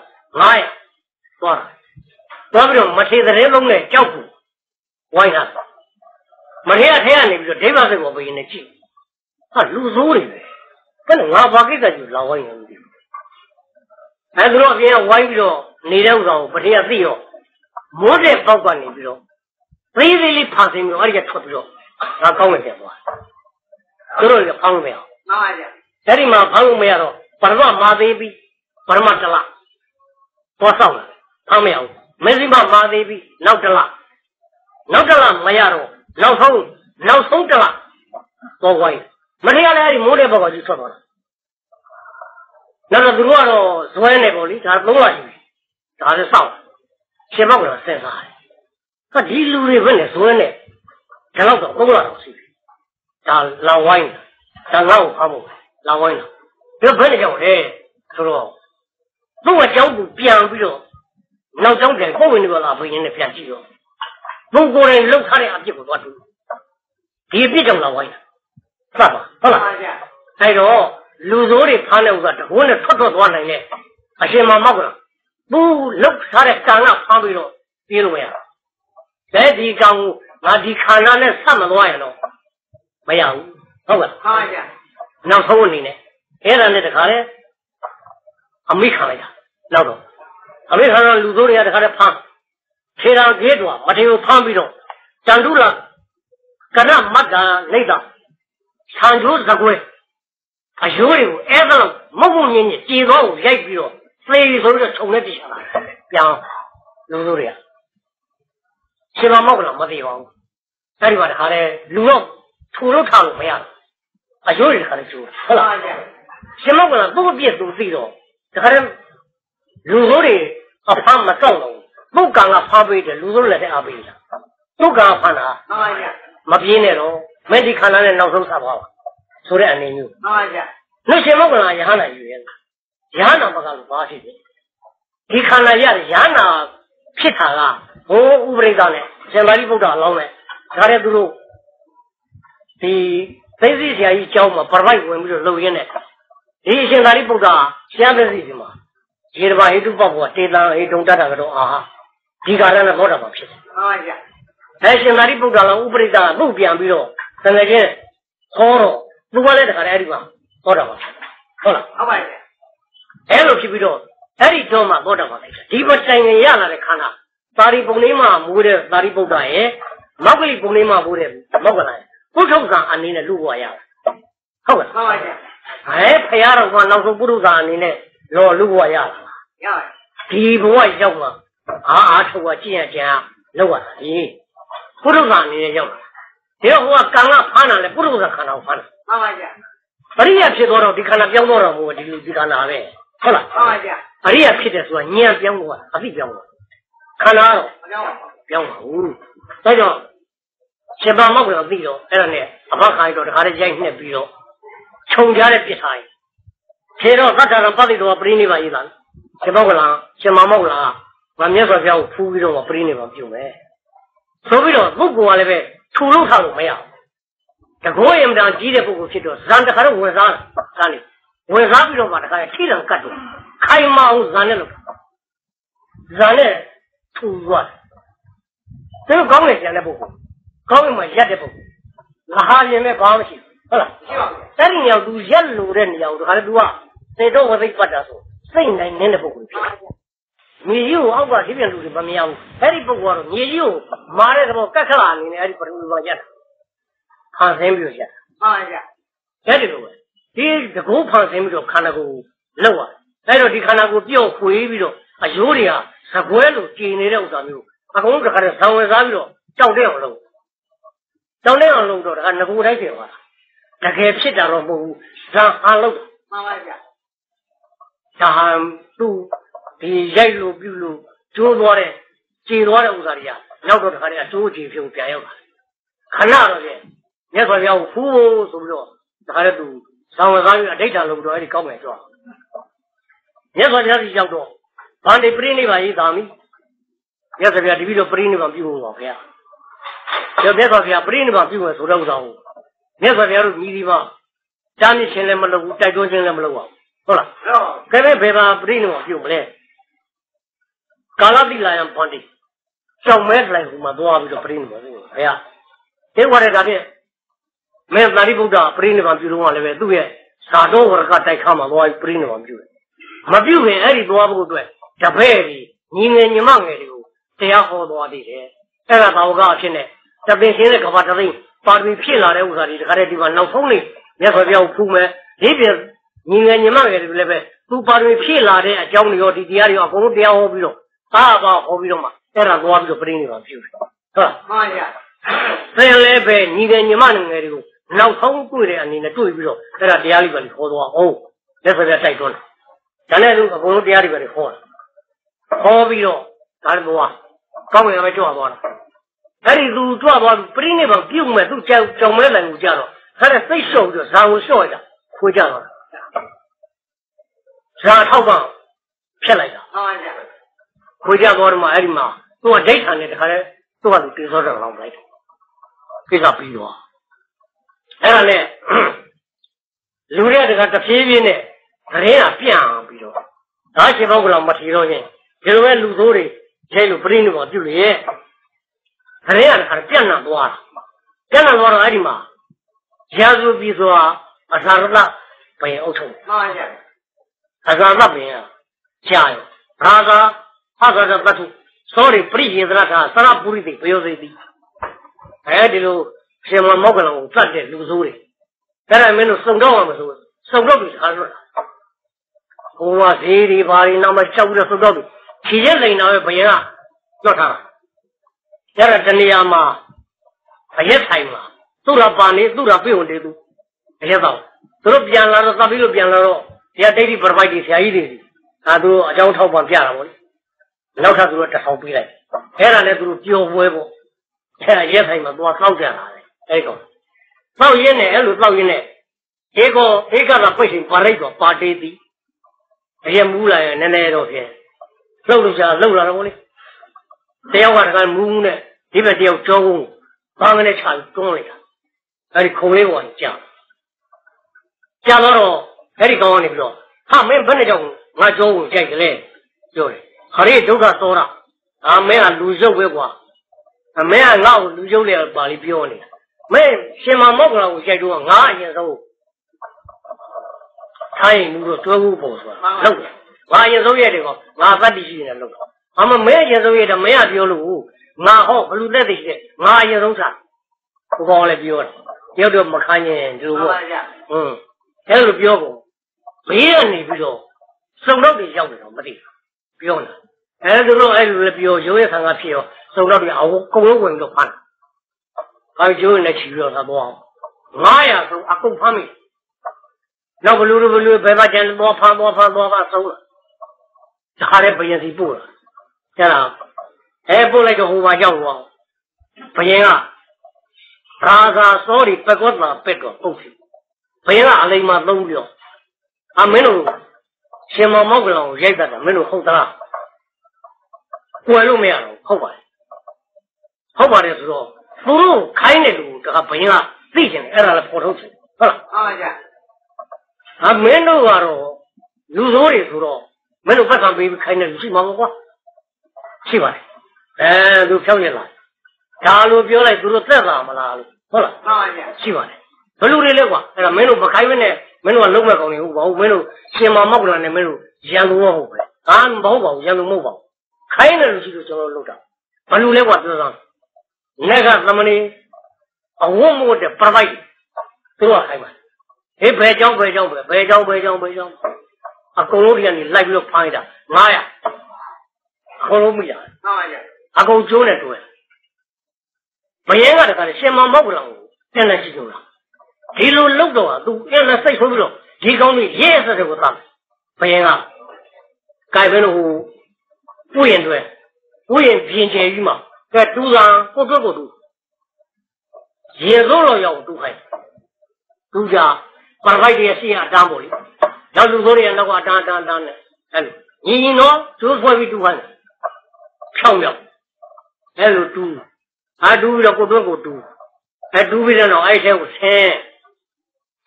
900သွားတာသွားပြီးတော့မထေတဲ့လုံးနဲ့ကြောက်ကူဝိုင်းတာ မထေအထဲကနေပြီးတော့ဒိဗ္ဗစိတ်ကိုဘယင်းနဲ့ကြည့်ဟာလူစိုးတွေပဲဘယ်နဲ့ငါဘာကိစ္စကြီးလာဝိုင်းနေလို့အဲသူတို့အပြင်ကဝိုင်းပြီးတော့နေတဲ့ဥစ္စာကိုပထေကသိရောမိုးတဲ့ပေါက်ကနေပြီးတော့သေးသေးလေးဖန်ဆင်းပြီးတော့အဲ့ဒီကထွက်ပြီးတော့ငါကောင်းမယ်ပြန်သွားသူတို့ကဖောင်းလို့မရအောင်မှန်ပါဗျာအဲ့ဒီမှာဖောင်းလို့မရတော့ပရမမာသေးပြီးပရမတလသွားဆောင်လာဖောင်းမရအောင်မဇ္ဈိမမာသေးပြီးနောက်တလနောက်တလမရတော့ နောက်ဆုံးနောက်ဆုံးတလတော့ဝိုင်းမထေရလည်းအဲ့ဒီမိုးတဲ့ဘောကကြီးထွက်သွားတာနောက်တော့သူတို့ကတော့ဇွဲနေပေါ့လေဒါသုံးလရှိပြီဒါလည်းစောင့်ရှင်မောက်ကတော့စဉ်းစားတယ်ဟာဒီလူတွေဘယ်နဲ့ဇွဲနေဒါတော့သုံးလတော့ရှိပြီဒါလောင်ဝိုင်းတာဒါငါ့ကိုဖမ်းဖို့လောင်ဝိုင်းတာဒါဘယ်နဲ့ကြောက်လဲဆိုတော့သူ့အကြောင်းကိုပြန်ပြီးတော့နောက်ကြောင်းပြန်ကိုယ်ဝင်နေပါလားဘုရင်နဲ့ပြန်ကြည့်တော့ ဘုံကိုယ်တိုင်လှုပ်ထားတဲ့အပြစ်ကိုသွားတူဒီအပြစ်ကြောင့်လောင်ဝိုင်းတာသတ်ပါဟုတ်မှန်လားပါဗျာအဲတော့လူဆိုးတွေဖမ်းတဲ့ဥစ္စာတကုန်းနဲ့ထွက်ထွက်သွားနိုင်တဲ့အရှင်မမောက်ကလားသူလောက်ထားတဲ့ကံကဖမ်းပြီးတော့ပြေးလို့မရဘူး။ဒါဒီကံကိုငါဒီခန္ဓာနဲ့ဆက်မသွားရင်တော့မရဘူး။ဟုတ်ကဲ့မှန်ပါဗျာ။နောက်ဆုံးအနေနဲ့အဲ့ဒါနဲ့တခါလေအမိခံလိုက်တာ။နောက်တော့အမိခံတော့လူဆိုးတွေကတခါလေဖမ်း ခြေတော်ကြီးတော့မထေကိုဖမ်းပြီးတော့တန်တုလာကနမတ်တာလိုက်တာဆံကျိုးသကွဲအယိုးတွေကိုအဲ့ဒါလို့မဟုတ်ဘူးညင်းညင်းကြေတော့ကိုရိုက်ပြီးတော့သေဆိုပြီးတော့ခြုံနဲ့တည်ချလာပြောင်းလူလူတွေကရှင်မမောက်ကလည်းမသိပါဘူးအဲ့ဒီမှာတခါလဲလူတော့ထူလို့ထားလို့မရဘူးအယိုးတွေတခါလဲကျိုးဟုတ်မှန်လားပါဗျာရှင်မောက်ကလည်းသူ့အပြစ်သူသိတော့တခါလဲလူဆိုးတွေအဖမ်းမတော့ဘူး ပုတ်ကံကဖမ်းပေးတယ်လူဆိုးလည်းတဲ့အားပေးတာပုတ်ကံကဖမ်းတာမှန်ပါဗျာမပြင်းနဲ့တော့မက်ဒီခန္ဓာနဲ့နောက်ဆုံးဆက်သွားပါဆိုတဲ့အနေမျိုးမှန်ပါဗျာနှုတ်ရှင်မောကလာယဟနာယူရဲ့ယဟနာဘကလို့ဘာဖြစ်လဲဒီခန္ဓာရယဟနာဖြစ်တာကဘိုးဥပရိသနဲ့ရှင်သာရိပုတ္တအလောင်းနဲ့ဒါတဲ့သူတို့ဒီသိသိဆရာကြီးကျောင်းမှာပရပိုက်ဝင်ပြီးတော့လှုပ်ရင်းနဲ့ဒီရှင်သာရိပုတ္တရှမ်းသိသိဒီမှာရေတဘာဟိတုပ္ပဘောတေတံဟိတုံတတ္တကတော့အာဟာ ဒီကာရနဲ့ဘောတာမှာဖြစ်တယ်မှန်ပါဗျာအဲရှင်သာရိပုတ္တလောင်းဥပရိသကသူ့ပြန်ပြီးတော့တကယ်ချင်းခေါ်တော့သူကလည်းတခါတည်းအဲ့ဒီမှာဟောတာပါဟုတ်လားဟုတ်ပါဗျာအဲ့လိုဖြစ်ပြီးတော့အဲ့ဒီတော့မှသောတာပန်လိုက်တာဒီမတိုင်ငင်ရလာတဲ့ခန္ဓာသာရိပုံလေးမှာမူတဲ့သာရိပုတ္တရဲ့မောက်ကလေးပုံလေးမှာမူတဲ့မောက်ကလာပုထုဇံအနေနဲ့လူ့ဘဝရတာဟုတ်ကဲ့မှန်ပါဗျာအဲဖရာတော်ကနောက်ဆုံးပုထုဇံအနေနဲ့လောလူ့ဘဝရတာရပါဒီဘဝရောက်မှာ အာအားထုတ်ကကြည့်ရကြလောက်ရတာဒီပုထုဇံအနေနဲ့ရောက်လာဒီတော့ဟိုကကံကဖမ်းတာလေပုထုဇံခန္ဓာကိုဖမ်းတာမှန်ပါဗျာပရိယဖြစ်တော့ဒီခန္ဓာပြောင်းတော့တာမဟုတ်ဘူးဒီလူဒီခန္ဓာပဲဟုတ်လားမှန်ပါဗျာအရိယာဖြစ်တယ်ဆိုတာညံပြောင်းသွားတာအသိပြောင်းသွားခန္ဓာတော့မကြောက်ပါဘူးပြောင်းပါဘူးဒါကြောင့်ရှင်ပါမောက်ကတော့သိတော့အဲ့ဒါနဲ့အဘခိုင်းတော့တခါတည်းရိုက်နှက်ပြီးတော့ခြုံကြတဲ့ပြစ်ထားရင်ခြေတော့သတ္တရံပဋိတော်ပရိနိဗ္ဗာန်ရေးတာရှင်မောက်ကလားရှင်မမောက်ကလား ငါမြတ်စွာဘုရားကိုဖူးပြီးတော့ပရိနိဗ္ဗာန်ပြုမယ်ဆိုပြီးတော့ပုဂ္ဂိုလ်ကလည်းပဲထူလို့ထားလို့မရဘူးတကောယမတန်ကြီးတဲ့ပုဂ္ဂိုလ်ဖြစ်တော့ဇန်တခါတော့ဝင်စားဇန်နေဝင်စားပြီးတော့မှတခါထိလံကတ်တော့ခိုင်မအောင်ဇန်နဲ့လို့ဇန်နဲ့ထူသွားတယ်သူကောင်းနေကြတဲ့ပုဂ္ဂိုလ်ကောင်းရင်မှရက်တဲ့ပုဂ္ဂိုလ်ငါဟာရင်လည်းဘာမှမရှိဘူးဟုတ်လားရှိပါဗျာအဲ့ဒီနေရာသူရက်လို့တဲ့နေရာကိုတခါလေ तू ကစေတော့ဝသိပတ်တာဆိုစိတ်နိုင်နေတဲ့ပုဂ္ဂိုလ်ဖြစ်တယ် မြေကြီးကိုအောက်ကဒီပြန်လူတွေမမြင်ဘူးအဲ့ဒီပုဂ္ဂိုလ်ကတော့မြေကြီးကိုမာတဲ့သဘောကတ်ခလာအနေနဲ့အဲ့ဒီပရိဝါရက်တာဖန်ဆင်းပြီးရက်တာမှန်ပါဗျာအဲ့ဒီလိုပဲဒီတကုန်းဖန်ဆင်းပြီးတော့ခန္ဓာကိုယ်လောက်ရတယ်အဲ့တော့ဒီခန္ဓာကိုယ်ပြော့ခွေးပြီးတော့အယိုးတွေကစစကွဲလို့ကြည်နေတဲ့ဥစ္စာမျိုးအကုန်လုံးတခါတည်းဇံဝင်စားပြီးတော့ကြောက်တဲ့အောင်လုပ်ကြောက်တဲ့အောင်လုပ်တော့တခါငကူတိုင်းဖြစ်သွားတာတကယ်ဖြစ်တာတော့မဟုတ်ဘူးဇံဟာလုပ်မှန်ပါဗျာဒါဟန်သူ့ ဒီရိုက်လို့ပြုလို့ကျိုးသွားတဲ့ကြည်သွားတဲ့ဥစ္စာတွေကနောက်တော့တခါတည်းအတိုးကြည်ဖြုံပြန်ရောက်လာခဏတော့လေမြတ်စွာဘုရားကိုဖူးဖို့ဆိုပြီးတော့တခါတည်းသူဇံဝင်စားပြီးအဋိဌာန်လုပ်တော့အဲ့ဒီကောင်းမယ်ကြွားမြတ်စွာဘုရားကြီးရောက်တော့ဗန္တိပရိနိဗ္ဗာန်ရေးသာမိမြတ်စွာဘုရားတပည့်တော်ပရိနိဗ္ဗာန်ပြုဖို့ပါဗျာကျော်မြတ်စွာဘုရားပရိနိဗ္ဗာန်ပြုမယ်ဆိုတော့ဥစ္စာကိုမြတ်စွာဘုရားတို့မြည်ဒီမှာတားမြစ်ခြင်းလည်းမလုပ်ဘူးတိုက်တွန်းခြင်းလည်းမလုပ်ပါဘူးဟုတ်လားတော့ကဲပဲဘယ်မှာပရိနိဗ္ဗာန်ပြုမလဲ ကာလတိလာယံဗန္တိကြောင်မဲလိုက်ဟိုမှာသွားပြီးတော့ပရိနိဗ္ဗာန်ပြုဘုရားဒီဝရကဖြင့်မင်းသာရိပုတ္တပရိနိဗ္ဗာန်ပြုတော့လည်းပဲသူ့ရဲ့ဇာတော်ဝရကတိုက်ခါမှာသွားပြီးပရိနိဗ္ဗာန်ပြုတယ်မပြုခင်အဲ့ဒီသွားဖို့အတွက်တပည့်ကြီးညီငယ်ညီမငယ်တွေကိုတရားဟောသွားသေးတယ်အဲ့ဒါဘာဝကအဖြစ်နဲ့တပင်ရှင်းတဲ့ကဘာတသိန်းပါရမီဖြည့်လာတဲ့ဥစ္စာတွေတခါတည်းဒီမှာနောက်ဆုံးနေမြတ်စွာဘုရားကိုဖူးမယ်ဒီပြင်ညီငယ်ညီမငယ်တွေလည်းပဲသူပါရမီဖြည့်လာတဲ့အကြောင်းတွေရောဒီတရားတွေရောအကုန်လုံးတရားဟောပြီးတော့ သားပါဟောပြီးတော့မှအဲ့ဒါသွားပြီးတော့ပြိဋိနိဗ္ဗာန်ပြုတယ်ဟုတ်လားမှန်ပါဗျာသင်လည်းပဲညီငယ်ညီမငယ်တွေကိုနောက်ဆုံးတွေ့တဲ့အနေနဲ့တွေ့ပြီးတော့အဲ့ဒါတရားလေးပဲခေါ်သွားအောင်လက်ဆက်တိုက်တွန်းတယ်ဒါနဲ့သူအကုန်လုံးတရားတွေပဲခေါ်တယ်ခေါ်ပြီးတော့ဒါလည်းဘဝကောင်းငယ်ပဲကြွားသွားတာအဲ့ဒီသူကြွားသွားပြီးပြိဋိနိဗ္ဗာန်ပြုတ်မဲ့သူကြောင်ကြောင်မဲလိုက်ကိုကြတော့ခါတဲ့စိတ်လျှော့ပြီးတော့ဇာကိုလျှော့လိုက်တာခွေးကြတော့ဇာထောက်ကဖြတ်လိုက်တာမှန်ပါဗျာ ခွေးကြသွားတော့မှအဲ့ဒီမှာသူကဒိဋ္ဌာန်နဲ့တခါလဲသူကသူတေသောတယ်လောက်လိုက်တယ်ကိစ္စပြီးတော့အဲ့ဒါနဲ့လူတွေကတခါတဖြည်းဖြည်းနဲ့ဂရင်းကပြန့်ပြီးတော့ဒါရှင်ဘောကလောက်မထီတော့ချင်းဒီလိုပဲလူဆိုးတွေရဲလို့ပြိနေပေါ်ပြုလေရဲ့ဂရင်းကတခါပြန့်နှံ့သွားတာပြန့်နှံ့သွားတော့အဲ့ဒီမှာရာဇူပြီးဆိုတာအသာရတဘယ်အုပ်ချုပ်မှန်ပါဗျာအသာသပင်ကကြာရောဘာသာဟသရတတု သောရိပရိယေသရထာသရပုရိတိပယောစိတိအဲဒီလိုရှင်မမောက္ကလံကိုသတ်တဲ့လူဆိုးတွေအဲ့ဒါမင်းတို့စုံတော့မှာမဆိုစုံတော့ပြီခါလွတ်တာဘုရားဈေးတွေဘာတွေနောက်မှကြောက်ပြီးတော့စုံတော့ပြီခြေရက်လိန်တာပဲဘယင်ကလွတ်ထားတာအဲ့ဒါတဏှာမှာအရက်ဆိုင်မှာသူ့လာပါနေသူ့လာပြေဝင်တေသူအရက်တော့သူတို့ပြန်လာတော့သတ်ပြီးလို့ပြန်လာတော့တရားဒိဋ္ဌိပရပိုက်တွေဆရာကြီးတွေဒါသူတို့အကြောင်းထောက်ပံ့ပြတာပေါ့လေ နောက်ထပ်သူတို့တစ်ဆောင်ပေးလိုက်အဲ့ဒါလည်းသူတို့ပျော်ပွဲပေါ့အဲ့ဒါရက်ဆိုင်မှာသွားတောက်ကြတာလေအဲ့ကောင်တောက်ရင်းနဲ့အဲ့လိုတောက်ရင်းနဲ့ဧကောဧကကပိတ်ရှင်ပါရိတ်တော့ပါတေးသည်အရင်မူးလာရင်နည်းနည်းတော့ဖြင့်လှုပ်လို့ချာလှုပ်လာတော့ပေါ့လေတယောက်ကတခါမူးမူးနဲ့ဒီဘက်တယောက်ကြောကုန်းဘာငနဲ့ချပြီးတွန်းလိုက်တာအဲ့ဒီခုံလေးပေါ်ကြာကြာတော့အဲ့ဒီကောင်ကနေပြီးတော့ဟာမင်းဘယ်နဲ့ကြောင့်ငါကြောကိုကြိုက်ကြလဲပြောတယ် ခရီးဒုက္ခသောတာအာမင်းကလူရုပ်ပဲကွာအမင်းကငါ့ကိုလူရုပ်လေပါလိပြောနေတာမင်းရှင်မမောက္ကလာကိုကြိုက်တော့ငါအရင်ဆုံးထိုင်မှုတော့တွဲဖို့ပုံဆိုတာလောက်တယ်ငါအရင်ဆုံးရတယ်ကောငါသတ္တိရှိနေလို့အမမင်းအရင်ဆုံးရတယ်မင်းကပြောလို့ငါဟောဘလူသက်သိရှိတယ်ငါအရင်ဆုံးစားဘုကောင်လည်းပြောတယ်တယောက်တော့မခံရင်ဒီလိုမှန်ပေါ့ပါဗျာဟွန်းအဲ့လိုပြောကုန်ဘေးကနေပြီးတော့စုံတော့တွေရောက်နေတော့မသိဘူးပြောနေတာ အဲသူတို့အဲ့လိုလည်းပြောရိုးရခံကဖြစ်ရောစုံတော့တွေအဝကုံလုံးဝင်တော့ဖမ်းတာအဲကျိုးနဲ့ချီပြီးတော့သာတော့900ဆိုအကုန်ဖမ်းပြီနောက်ဘလူဘလူဘယ်မှာကျန်တော့ဖမ်းတော့ဖမ်းတော့ဖမ်းဆုံးလာတခါတည်းဘယင်စီပို့လာကျန်တာအဲပို့လိုက်တော့ဟိုမှာရောက်သွားဘယင်ကရာဇာစောဒီပကွတ်လာပက်တော့ပုတ်ပြီဘယင်ကအလိမ်မှာသုံးပြီးတော့အမင်းတို့ရှင်မောင်မောက်ကလောင်ကိုရိုက်တတ်တာမင်းတို့ဟုတ်သလား ကွယ်လို့မရတော့ဟုတ်ပါတယ်ဟုတ်ပါတယ်ဆိုတော့သူတို့ခိုင်းတဲ့လူကဘယင်ကသိချင်တယ်အဲ့ဒါလည်းပေါ်ထုတ်ချင်ဟုတ်လားမှန်ပါဗျာဟာမင်းတို့ကတော့လူဆိုးတွေဆိုတော့မင်းတို့ပတ်ကံပေးပြီးခိုင်းတဲ့လူရှိမှာမဟုတ်ကွာရှိပါတယ်အဲသူဖြောင်းရလားဒါလိုပြောလိုက်သူတို့သက်သာမလားလို့ဟုတ်လားမှန်ပါဗျာရှိပါတယ်ဘလူတွေလဲကွာအဲ့ဒါမင်းတို့မခိုင်းမနဲ့မင်းတို့ကလုံးမဲ့ကောင်းနေဟုတ်ပါဘူးမင်းတို့ရှင်မမောက်ကလာနဲ့မင်းတို့ရန်သူမဟုတ်ပဲဟာမဟုတ်ပါဘူးရန်သူမဟုတ်ပါဘူး ခိုင်းတယ်လို့ရှိလို့ကျွန်တော်လုပ်တာဘလူလဲကွာပြောစမ်းငက်ကသမဏေအဝတ်မို့တဲ့ပြပိုက်သူတို့ကခိုင်းပါဟေးဘယ်ကြောင်းဘယ်ကြောင်းပဲဘယ်ကြောင်းဘယ်ကြောင်းဘယ်ကြောင်းအကုန်လုံးဒီကနေလိုက်ပြီးတော့ဖိုင်းတာ900အကုန်လုံးမိတာမှန်ပါဗျာအကုန်ကျိုးနဲ့တွဲဘယင်းကတခါလေရှင်မောင်မောက်ကလောင်ကိုပြန်လက်ရှိကြတာဒီလိုလုတ်တော့ကသူအင်းနဲ့စိတ်ဆိုးပြီးတော့ဒီကောင်းလေးရဲရဲဆက်ဆက်ကိုသတ်ဘယင်းကကြိုင်ပဲလို့ဟို ပွင့်ရင်တွဲပွင့်ရင်ပြင်ချယ်ကြီးမှာကဲတူစာကိုတွက်ကိုတူရေစိုးတော့ရောက်တူခိုင်းတူကြပါရိုက်ရဲ့ရှင်းအတန်းပေါ့လေနောက်လူဆိုးတွေကတော့အတန်းအတန်းအတန်းနဲ့အဲ့လိုညီညီတော့ကျိုးဆွဲပြီးတူခိုင်းဖြောင်းရောက်အဲ့လိုတူအာတူပြီးတော့ကိုတွက်ကိုတူအဲတူပြီးတော့အဲ့ထဲကိုဆင်း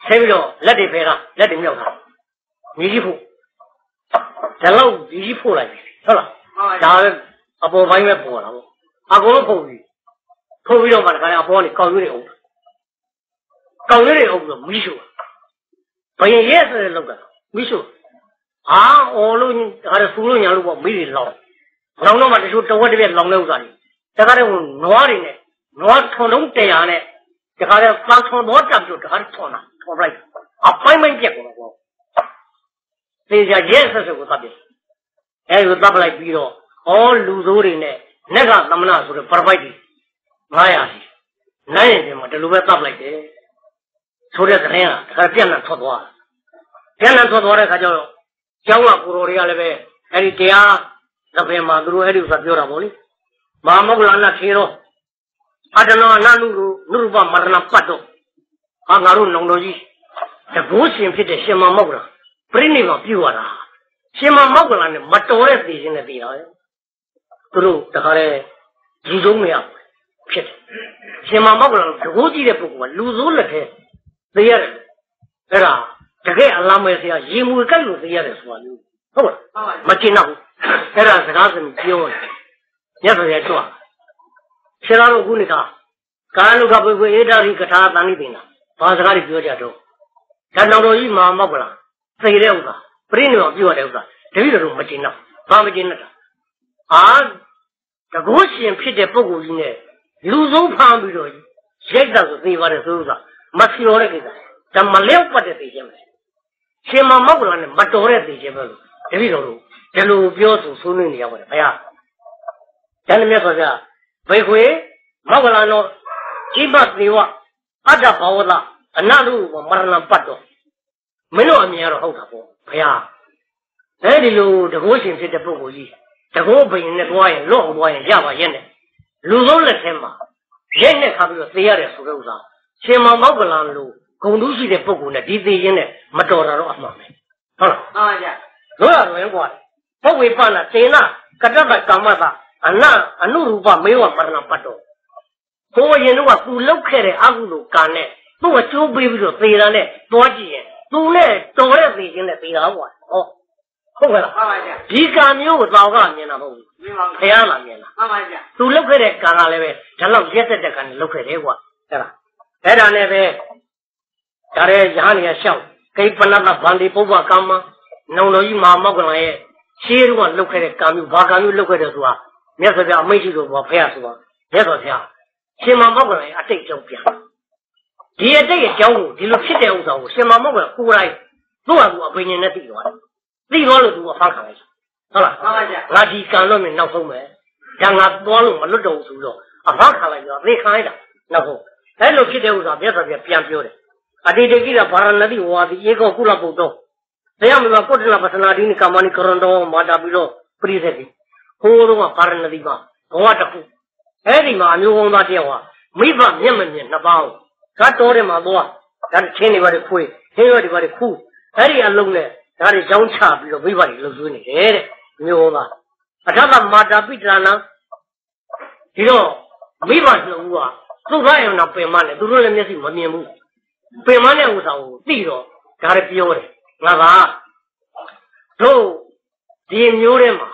ဆင်းပြီးတော့လက်တွေဖဲတာလက်တွေမြောက်တာညီကြီးဖို့ ဒါတော့ညီကြီးဖို့လိုက်ပြီဟုတ်လားမှန်ပါဗျာဒါပဲအပေါ်ပိုင်းပဲပေါ်လာပေါ့အကုန်လုံးဖုန်ပြီဖုန်ပြီးတော့မှတခါလေအပေါ်ကနေကောက်ရွေးတွေအုပ်ကောက်ရွေးတွေအုပ်ပြီးတော့မီးရှို့ဘယင်ရဲဆိုတဲ့လောက်ကမီးရှို့အာအော်လို့ဒါရဆူလို့ညာလို့ပေါ့မီးတွေလောင်လောင်တော့မှတချို့တဝက်တစ်ပြက်လောင်တဲ့ဥစ္စာတွေတခါတည်းဟိုနွားတွေနဲ့နွားထုံလုံးတရားနဲ့တခါတည်းပန်းထုံတော့တက်ပြီးတော့တခါတည်းထုံတာထုံလိုက်အပိုင်းပိုင်းပြက်ကုန်တော့သေချာရဲဆက်ဆက်ကိုသတ်ပြ စ်အဲလိုတပ်လိုက်ပြီးတော့ဩလူဆိုးတွေနဲ့နက်ကသမဏဆိုတဲ့ပရပိုက်တွေ900စီနိုင်ရင်ဒီမှာဒီလိုပဲတပ်လိုက်တယ်ဆိုတဲ့သတင်းကတခါပြန့်နှံ့ထွက်သွားပြန့်နှံ့ထွက်သွားတဲ့ခါကျတော့ကျောင်းကကိုတော်တွေကလည်းပဲအဲ့ဒီတရားသဘင်မှာသူတို့အဲ့ဒီဥစ္စာပြောတာပေါ့လေမဟာမဂ္ဂလနာထေရောအတနောနာနုရုနုရူပမရဏပတ်တော့ဟာငါတို့နောင်တော်ကြီးတဘိုးရှင်ဖြစ်တဲ့ရှင်မမောဂ္ဂလပြိဋိဘပြုတ်ရတာ ရှင်မမောက်ကလာနဲ့မတော်တဲ့သိခြင်းနဲ့သိတာလေသူတို့တခါလေလူဆုံးမရဘူးဖြစ်တယ်ရှင်မမောက်ကလာတကိုးကြည့်တဲ့ပုဂ္ဂိုလ်ကလူဆိုးလက်ထဲသိရတယ်အဲ့ဒါတကယ်အလားမဲဆရာရေမူကတ်လို့သိရတယ်ဆိုတာမျိုးဟုတ်လားမှန်ပါဗျာမကျင်တော့ဘူးအဲ့ဒါစကားစမြပြောတယ်ညက်ဆိုရကြွရှင်တော်တို့ခုနေကကာလုကပွေပွေဧတာရိကထာတန်လိပင်တာဘာစကားတွေပြောကြတော့ဒါနောက်တော်ကြီးမဟာမောက်ကလာသိတဲ့ဥစ္စာ ပြိနေအောင်ပြောရတဲ့ဥစ္စာတပည့်တော်တို့မကျင်တော့ဘာမကျင်တော့အာတကုရှင်ဖြစ်တဲ့ပုဂ္ဂိုလ်ကြီးနဲ့လူဆုံးဖမ်းပြီးတော့ရိုက်တာဆိုသိပါတယ်ဆိုဥစ္စာမစီရောတဲ့ကိစ္စဒါမလျော့ပတ်တဲ့သိခြင်းပဲရှင်မမောက်ကလာနဲ့မတော်တဲ့သိခြင်းပဲလို့တပည့်တော်တို့ဒီလိုပြောဆိုဆွေးနွေးနေရပါတယ်ဘုရားတန်မြတ်စွာဘုရားဘေခွေမောက်ကလာတော့ဣမသေဝအတ္တဘဝဒအနတုမရဏပတ်တော့ မင်းတို့အမြင်ကတော့ဟုတ်တာပေါ့ဘုရားအဲဒီလိုတကောရှင်ဖြစ်တဲ့ပုဂ္ဂိုလ်ကြီးတကောဘိန်နဲ့တွားရင်လော့အောင်တွားရင်ရပါရဲ့နဲ့လူဆုံးလက်ထဲမှာရက်နဲ့ခါပြီးတော့သေရတယ်ဆိုတဲ့ဥစ္စာရှင်မောင်မောက်ကလာလို့ဂုံတူးရှိတဲ့ပုဂ္ဂိုလ်နဲ့ဒီသေရင်နဲ့မတော်တာတော့အမှန်ပဲဟုတ်လား မှန်ပါဗျာ လို့ရလွယ်กว่าပုဝေပနာတေနကတ္တပကမ္မတာအနအနုရူပမေဝမရဏပတ်တော့ဘိုးရင်တို့ကသူလောက်ခဲ့တဲ့အကုသိုလ်ကံနဲ့သူ့အကျိုးပေးပြီးတော့သေတာနဲ့တွားကြည့်ရင် သူနဲ့တော်တဲ့သေခြင်းနဲ့သေတာကွာဟောဟုတ်ကဲ့လားမှန်ပါဗျာဒီကံမျိုးကိုသောကမြင်တာမဟုတ်ဘူးမြင်ပါဗျာဖះလာမြင်တာမှန်ပါဗျာသူလောက်ခဲ့တဲ့ကံကလည်းပဲဒါလောက်ရက်သက်တဲ့ကံနဲ့လောက်ခဲ့တယ်ကွာအဲ့ဒါအဲ့ဒါနဲ့ပဲဒါရဲရဟန်းရရှောက်ကိပနတဗန္ဒီပုဗ္ဗကမ္မနောင်တော်ကြီးမဟာမောက္ကလန်ရဲ့ရှေးတုန်းကလောက်ခဲ့တဲ့ကံမျိုးဘာကံမျိုးလောက်ခဲ့တယ်ဆိုတာမြတ်စွာဘုရားအမိန့်ရှိလို့ဘောဖះဆိုတာမြတ်စွာဘုရားရှင်မမောက္ကလန်ရဲ့အတိတ်အကြောင်းပြန် ဒီအတိတ်အကြောင်းကိုဒီလိုဖြစ်တဲ့ဥစ္စာကိုရှင်မမောက္ကလန်ကိုယ်တိုင်သူ့ဟာသူအဘိညာဉ်နဲ့သိသွားတယ်သိသွားလို့သူအဖန်ခံလိုက်ဟုတ်လားမှန်ပါဗျာငါဒီကံတော့မင်းနောက်ဆုံးပဲဒါငါသွားလို့မလွတ်တော့ဘူးဆိုတော့အဖခံလိုက်တော့သိခိုင်းတာနောက်ဆုံးအဲ့လိုဖြစ်တဲ့ဥစ္စာမြတ်စွာဘုရားပြန်ပြောတယ်အတိတေကိရဗာရဏတိဝါဒီဧကောကုလပုတ္တောတရားမလို့ကုတ္တလပသနာဒီနိကမ္မနိကရဏတော်မာတာပြီးတော့ပရိသေတိဟိုးတော့ဗာရဏတိမှာဘဝတစ်ခုအဲ့ဒီမှာအမျိုးကောင်းသားတယောက်ဟာမိဘမျက်မမြင်နှစ်ပေါင်း ကတ်တော်တယ်မှာသွားဒါချင်းတွေပါတွေခွေးဟင်းရွက်တွေပါတွေခူးအဲ့ဒီအလုံးနဲ့ဒါတွေကြောင်းချပြီးတော့မိဘတွေလှုပ်သွင်းနေတယ်တဲ့မျိုးကောင်းသားအထက်ကမာတာပိတရဏဒီတော့မိဘနှစ်ဦးကသုခယုံနာပင်မနဲ့သူတို့လည်းမျက်စိမမြင်ဘူးပင်မနဲ့ဥစ္စာကိုသိတော့ဒါလည်းပြောတယ်ငါကတို့ဒီမျိုးထဲမှာ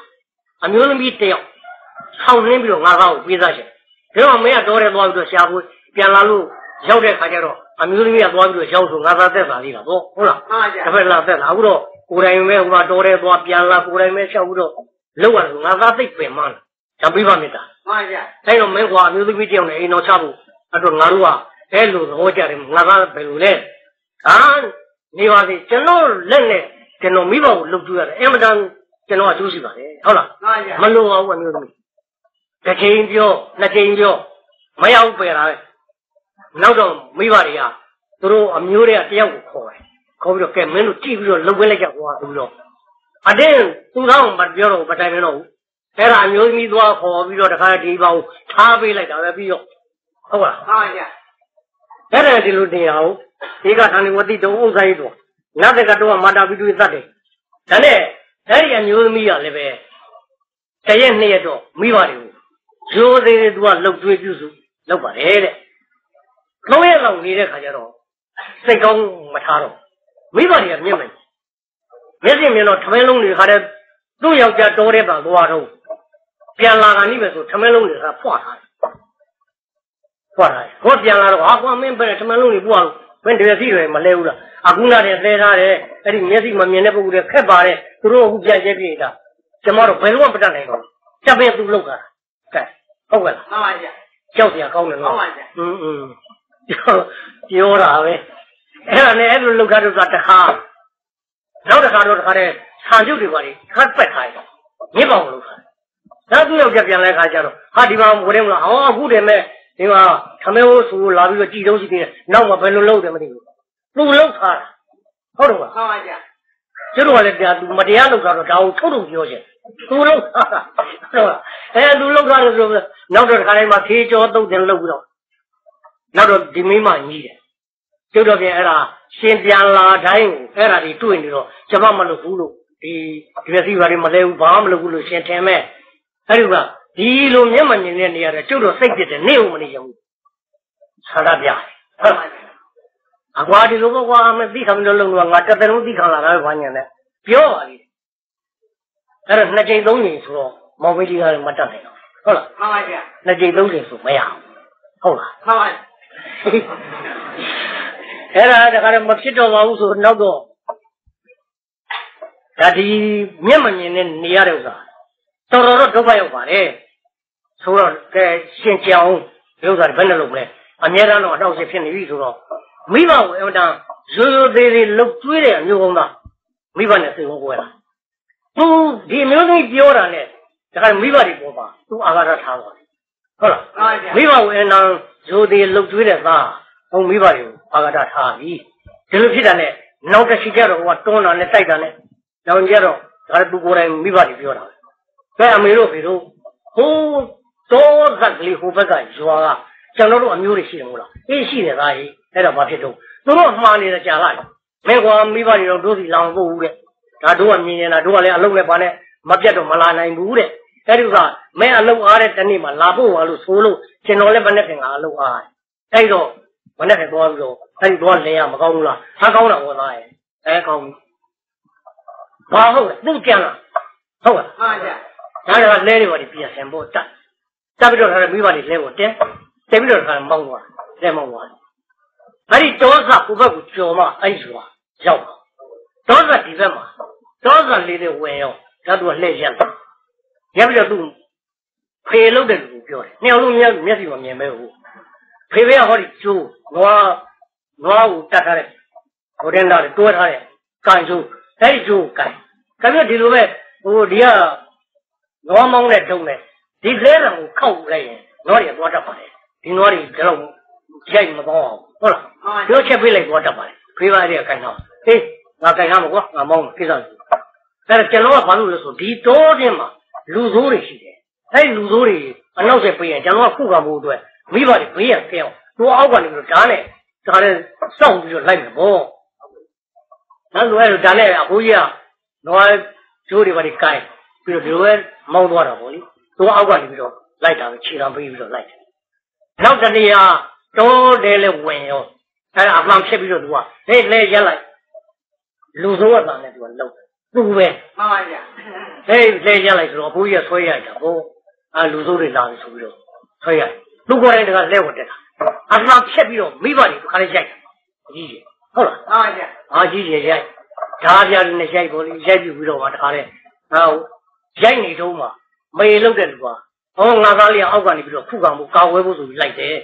အမျိုးသမီးတစ်ယောက်ဆောင်းနှင်းပြီးတော့ငါကောက်ကိုပေးသားချင်ဒါတော့မင်းကတော့တယ်သွားပြီးတော့ရှာဖို့ပြန်လာလို့ ရောက်တဲ့ခါကျတော့အမျိုးသမီးကသွားပြီးတော့ရောက်ဆိုငါသာသက်သာလေးတာပေါ့ဟုတ်လားမှန်ပါဗျာတစ်ဖက်လာသက်လာအခုတော့ကိုယ်တိုင်ပဲဟိုမှာတော်တယ်သွားပြန်လာကိုယ်တိုင်ပဲရှောက်ပြီးတော့လောက်ရတယ်ငါသားသိပ်ပင်မလားဒါပြိပါမေတ္တာမှန်ပါဗျာအဲတော့မင်းကွာအမျိုးသမီးတယောက်နဲ့အိမ်တော်ချဖို့အဲ့တော့ငါတို့ကအဲလိုသဘောကြတယ်ငါသားဘယ်လိုလဲဟာနေပါစေကျွန်တော်လက်နဲ့ကျွန်တော်မိဘကိုလှုပ်ကြည့်ရတယ်အင်မတန်ကျွန်တော်အကျိုးရှိပါတယ်ဟုတ်လားမှန်ပါဗျာမလိုပါဘူးအမျိုးသမီးတစ်ချိန်ပြောနှစ်ချိန်ပြောမရဘူးပယ်တာပဲ နောက်တော့မိဘတွေကသူတို့အမျိုးတွေကတယောက်ကိုခေါ်တယ်ခေါ်ပြီးတော့ကဲမင်းတို့ကြည့်ပြီးတော့လှုပ်ဝဲလိုက်ကြကွာဆိုပြီးတော့အတင်းသူတော်မပြောတော့မတိုင်မတော့ဘူးအဲ့ဒါအမျိုးသမီးသွားခေါ်ပြီးတော့တခါဒီပါကိုထားပေးလိုက်တာပဲပြီးတော့ဟုတ်လားမှန်ပါဗျာအဲ့ဒါဒီလိုတင်ရအောင်ဒီကဌာနေဝတိတုံဥစ္စာရေးတော့နတ်တကတော့မာတာပိတုသတ်တယ်ဒါနဲ့အဲ့ဒီအမျိုးသမီးကလည်းပဲတရက်နှစ်ရက်တော့မိပါတယ်ရိုးသေးသေးသူကလှုပ်သွေးပြုစုလှုပ်ပါတယ်တဲ့ လောက်ရလောက်နေတဲ့ခါကျတော့စိတ်ကောင်းမထားတော့မိဘတွေကမြင်မယ်မျက်စိမြင်တော့ထမင်းလုံးတွေခါတဲ့သူ့ယောက်ျားတော်တဲ့ပါသွားတော့ပြန်လာတာနိပဲဆိုထမင်းလုံးတွေကဖွာထားတယ်ဖွာထားတယ်ဟောပြန်လာတော့ဟာကွာမင်းပဲထမင်းလုံးတွေပွာလို့မင်းတကယ်စီရယ်မလဲဘူးလားအခုနာတယ်သဲထားတယ်အဲ့ဒီမျက်စိမမြင်တဲ့ပုဂ္ဂိုလ်တွေခက်ပါတယ်သူတို့အခုပြန်ရဲပြေးတာကျွန်တော်တို့ဘယ်တော့မှမတတ်နိုင်တော့တပည့်သူလောက်တာကဲဟုတ်ကဲ့လားမှန်ပါဗျာကြောက်စရာကောင်းတယ်နော်မှန်ပါဗျာอืม ပြောပြောတာပဲ။အဲ့ဒါနဲ့အဲ့လိုလောက်တာတော့တခါနောက်တစ်ခါတော့တခါတည်းဆံကျုပ်တွေပါလေခတ်ပက်ထားရတော့မြစ်ပေါင်လို့ခါဒါသူ့ယောက်ျားပြန်လဲခါကျတော့ဟာဒီမှာမဝင်မလားဟောအခုတည်းမဲ့ဒီမှာခမဲဟိုးဆူလာပြီးတော့ကြည်တုံးရှိသေးတယ်နောက်မှဘယ်လိုလုပ်တယ်မသိဘူးသူ့လောက်ထားတာဟုတ်တယ်မလားမှန်ပါဗျာကျတို့ကလည်းတရားသူမတရားလုပ်တာတော့ဒါကိုထုတ်ထုတ်ပြောချင်သူလောက်ထားတာဟုတ်လားအဲသူလောက်ထားတယ်ဆိုတော့နောက်တော့တစ်ခါတိုင်းမှာဖေးကြောတုတ်တယ်လုပ်ပြီးတော့ နောက်တော့ဒီမိမညီးတယ်ကျုပ်တော့ပြန်အဲ့ဒါရှင်ပြန်လာတိုင်းအဲ့ဒါဒီတွေ့နေတော့ကျမမလုပ်ဘူးလို့ဒီဒီပစ္စည်းဘာတွေမလဲဘူးဘာမှမလုပ်ဘူးလို့ရှင်ထင်မဲ့အဲ့ဒီကဒီလိုမျက်မှန်မြင်တဲ့နေရာတွေကျုပ်တော့စိတ်ပြစ်တယ်နေဦးမနေရဘူးဆန္ဒပြတယ်ဟုတ်လားအကွာဒီလိုပေါ့ကွာမသိခံလို့လုံးတော့ငါတစ်သက်လုံးသိခံလာတာပဲဘာညာနဲ့ပြောပါလိမ့်အဲ့တော့နှစ်ချိန်သုံးချိန်ဆိုတော့မောင်မေးကြီးကလည်းမတတ်နိုင်တော့ဟုတ်လားမှန်ပါဗျာနှစ်ချိန်သုံးချိန်ဆိုမရဘူးဟုတ်လားမှန်ပါ အဲ့ဒါတခါတော့မဖြစ်တော့ပါဘူးဆိုနောက်တော့ဒါဒီမျက်မမြင်နဲ့နေရတဲ့ဥစ္စာတော်တော်တော့ဒုက္ခရောက်ပါတယ်ဆိုတော့ကဲရှင်ကြောင်ဒီဥစ္စာတွေဘယ်နဲ့လုပ်မလဲအများအားတော့အတော့စစ်ဖြစ်နေပြီဆိုတော့မိဘကိုအမှန်တန်ရိုးရိုးသေးသေးလှုပ်ကျွေးတဲ့အမျိုးကောင်းသားမိဘနဲ့စိတ်ဝဲလာသူဒီမျိုးသိပြောတာနဲ့တခါမိဘတွေပေါ်ပါသူအာဃာတထားပါတယ်ဟုတ်လားမှန်ပါဗျာမိဘဝင်အနံ ရိုသေးလှုပ်သွေးတဲ့သားဟိုမိဘတွေကိုအာဂတထားပြီဒီလိုဖြစ်တာနဲ့နောက်တစ်ချီကျတော့ဟိုကတွန်းတာနဲ့တိုက်တာနဲ့နောက်ကျတော့ဒါသူကိုယ်တိုင်မိဘတွေပြောတာပဲအမေတို့ဖေတို့ဟိုးတော့ဇက်ကလေးဟိုဘက်ကရွာကကျွန်တော်တို့အမျိုးတွေရှိတယ်မို့လားအေးရှိတယ်သားကြီးအဲ့တော့ဘာဖြစ်တော့သူတို့မှားနေတာကြာလိုက်မင်းကွာမိဘတွေတော့တို့စီလောင်ဖို့ဦးတဲ့ဒါတို့ကမြင်နေတာတို့ကလည်းအလုပ်လည်းပါနဲ့မပြတ်တော့မလာနိုင်ဘူးတဲ့ အဲ့ဒီကမင်းအလုပ်အားတဲ့တနေ့မှလာဖို့ပါလို့ဆိုလို့ကျွန်တော်လည်းမနဲ့ခင်ကအလုပ်အားတယ်အဲ့တော့မနဲ့ခင်သွားပြီးတော့အဲ့ဒီတော့လင်းရမကောင်းဘူးလားဟာကောင်းတာဟောသားရဲ့အဲကောင်းပြီဘာဟုတ်လဲသူ့ကြံလားဟုတ်လားမှန်ပါဗျာဒါကလဲတွေပါဒီပြန်ဆင်ဖို့တက်တက်ပြီးတော့ထားမိဘတွေလဲဖို့တင်းတက်ပြီးတော့ထားမောင်းသွားလဲမောင်းသွားအဲ့ဒီတောစကိုဘက်ကိုကြော်မှအဲ့ဒီဆိုတာရောက်တောစဒီဘက်မှာတောစလေးတွေဝင်ရောဒါသူကလှည့်ရက်တာ ရက်ပြီးတော့သူဖေလို့တဲ့လူပြောတယ်နှစ်အောင်လုံးမျက်မျက်စိမမြင်မဲဘူးဖေဖေကဟောဒီကျိုးနွားနွားကိုတတ်ထားတဲ့ဟိုတင်တာတွဲထားတဲ့ကန်ကျိုးအဲ့ဒီကျိုးကန်ကဲပြီးဒီလိုပဲဟိုဒီကနွားမောင်းတဲ့တုံးနဲ့ဒီလဲတံကိုခောက်လိုက်ရင်နွားတွေသွားတတ်ပါတယ်ဒီနွားတွေကြောက်ရိုက်မပေါအောင်ဟုတ်လားပြောချက်ပေးလိုက်သွားတတ်ပါတယ်ဖေးပါတွေကခိုင်တော့ဟေးငါခိုင်ရမှာကွာငါမောင်းကိစ္စကြီးအဲ့ဒါကျွန်တော်ကဘာလို့လဲဆိုဒီတောတင်းမှာ လူဆိုးတွေရှိတယ်အဲ့လူဆိုးတွေအနောက်ဆက်ပေးရင်ကျွန်တော်ကခုခံဖို့အတွက်မိဘတွေဘေးရဖျက်အောင်သူအောက်ကနေပြီးတော့ဓာတ်နဲ့ဒါနဲ့စောင့်ပြီးတော့လိုက်မှာပေါ့နောက်လိုအဲ့လိုဒါနဲ့အဖိုးကြီးကနွားကျိုးတွေပါဒီကိုင်းပြီးတော့ဒီလိုပဲမောင်းသွားတာပေါ့လေသူအောက်ကနေပြီးတော့လိုက်တာပဲခြေတော်ပေးပြီးတော့လိုက်တယ်နောက်တနေ့ကတောတဲလဲဝင်ရောအဲ့ဒါအမှန်ဖြစ်ပြီးတော့သူကဟေးလဲရက်လိုက်လူစိုးကတန်နဲ့သူကလှုပ်တယ် သူပဲမှန်ပါဗျာဟေးလဲရက်လိုက်ဆိုတော့အဖိုးကြီးကဆွဲရိုက်တာပေါ့အာလူစိုးတွေလာပြီဆိုပြီးတော့ဆွဲရိုက်သူကိုယ်တိုင်တကလဲဝင်တက်တာအမှန်ဖြစ်ပြီးတော့မိဘတွေခါလေးရိုက်တာအကြီးကြီးဟုတ်လားမှန်ပါဗျာအားကြီးကြီးရိုက်ဓာပြနဲ့ရိုက်ပေါ်လေးရိုက်ပြီးပြီးတော့မှတခါတည်းဟောရိုက်နေတော့မှမေလုတ်တဲ့လူကဟောငါသားလေးကအောက်ကနေပြီးတော့ခုခံဖို့ကာဝဲဖို့ဆိုပြီးလိုက်တယ်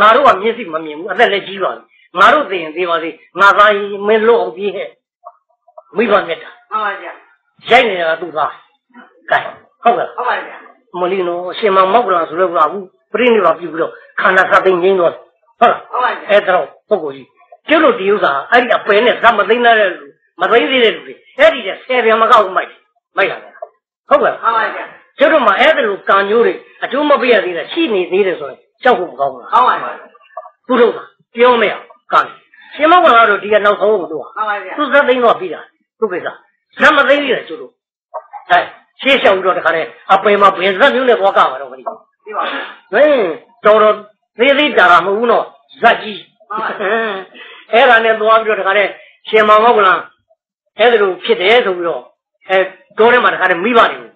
ငါတို့ကမျက်စိမမြင်ဘူးအသက်လည်းကြီးပါပြီငါတို့သိရင်သိပါသေးငါသားကြီးမင်းလို့အောင်ပြေးဟဲ့မိဘမြတ်တာ မှန်ပါဗျာရိုက်နေတာကသူ့သားကဲဟုတ်ကဲ့ဟုတ်ပါဗျာမလီနော်အရှင်မမောက်ကလာဆိုလို့ကအခုပြိနေပါပြုပြီးတော့ခန္ဓာသသိငင်းတော့ဟုတ်လားဟုတ်ပါဗျာအဲ့တော့ပုဂ္ဂိုလ်ကြီးကျုပ်တို့ဒီဥစ္စာအဲ့ဒီအပယ်နဲ့ဇမသိမ်းတဲ့လူမသိမ်းသေးတဲ့လူတွေအဲ့ဒီတဲ့ဆယ်ပြန်မကောက်ဘူးမိုက်တယ်မိုက်လာတယ်ဟုတ်ကဲ့ဟုတ်ပါဗျာကျုပ်တို့မှာအဲ့ဒါလိုကံမျိုးတွေအကျိုးမပေးရသေးတာရှိနေသေးတယ်ဆိုရင်ကြောက်ဖို့မကောင်းဘူးလားဟုတ်ပါဗျာကုလို့ကပြောမရကံရှင်မောက်ကလာတော့ဒီကနောက်ဆုံးကိုသူကဟုတ်ပါဗျာသူသသိမ်းတော့ပြီးတာသူကိစ္စ ဇမသိမ်းသေးတယ်ကျုပ်တို့အဲရှေးရှောင်ပြီးတော့တခါတည်းအပယ်မှာဘယ်ဇက်မျိုးနဲ့ဘောကမှာတော့မသိဘူးဒီပါဗျာဟင်းတော်တော်သေးသေးတာတာမဟုတ်ဘူးနော်ဇက်ကြီးဟုတ်ပါအဲ့ဒါနဲ့သွားပြီးတော့တခါတည်းရှင်မောင်မောက်ကလာအဲ့ဒါလိုဖြစ်တယ်ဆိုပြီးတော့အဲတော်ထဲမှာတခါတည်းမိဘတွေကို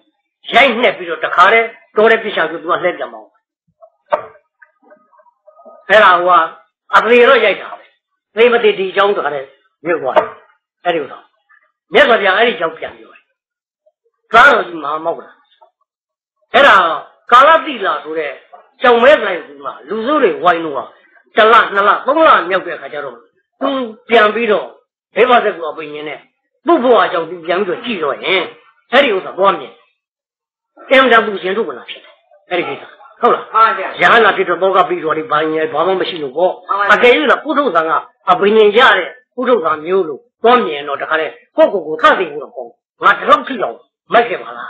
ရိုက်နှက်ပြီးတော့တခါတည်းတော်တဲ့ပြစ်ချပြီးသူကလှည့်ပြန်မအောင်အဲ့ဒါကအသေးတော့ရိုက်တာပဲသိမသိဒီအကြောင်းတခါတည်းမြုပ်သွားတယ်အဲ့ဒီဥစ္စာ မြတ်စွာဘုရားအဲ့ဒီအကြောင်းပြန်ပြောတယ်သားတော်ကြီးမဟာမောက်ကလာအဲ့ဒါကာလတိလာဆိုတဲ့ကြောင်မဲဆိုင်ကူမှာလူစုတွေဝိုင်းလို့ဟာတစ်လနှစ်လသုံးလမြောက်တဲ့အခါကျတော့သူပြန်ပြီးတော့ဒေဝဇက်ကူအပိညာနဲ့သူ့ဘဝအကြောင်းသူပြန်ပြီးတော့ကြည့်တော့ရင်အဲ့ဒီဥစ္စာသွားမြင်အင်တန်ပူရှင်တို့ကလာဖြစ်တယ်အဲ့ဒီကိစ္စဟုတ်လားဟုတ်ပါဗျာရဟန္တာဖြစ်တော့ဘောကပြီးတော်ဒီဘာရင်ဘာမှမရှိလို့ပေါ့မှန်ပါအကယ်၍လားပုထုဇံကအဘိညာဉ်ရတဲ့ပုထုဇံမျိုးလို့ သွားမြင်တော့တခါလေကိုယ့်ကိုယ်ကိုသတ်သိဖို့တော့ကောင်းငါတလောက်ဖြစ်အောင်မိုက်ခဲ့ပါလား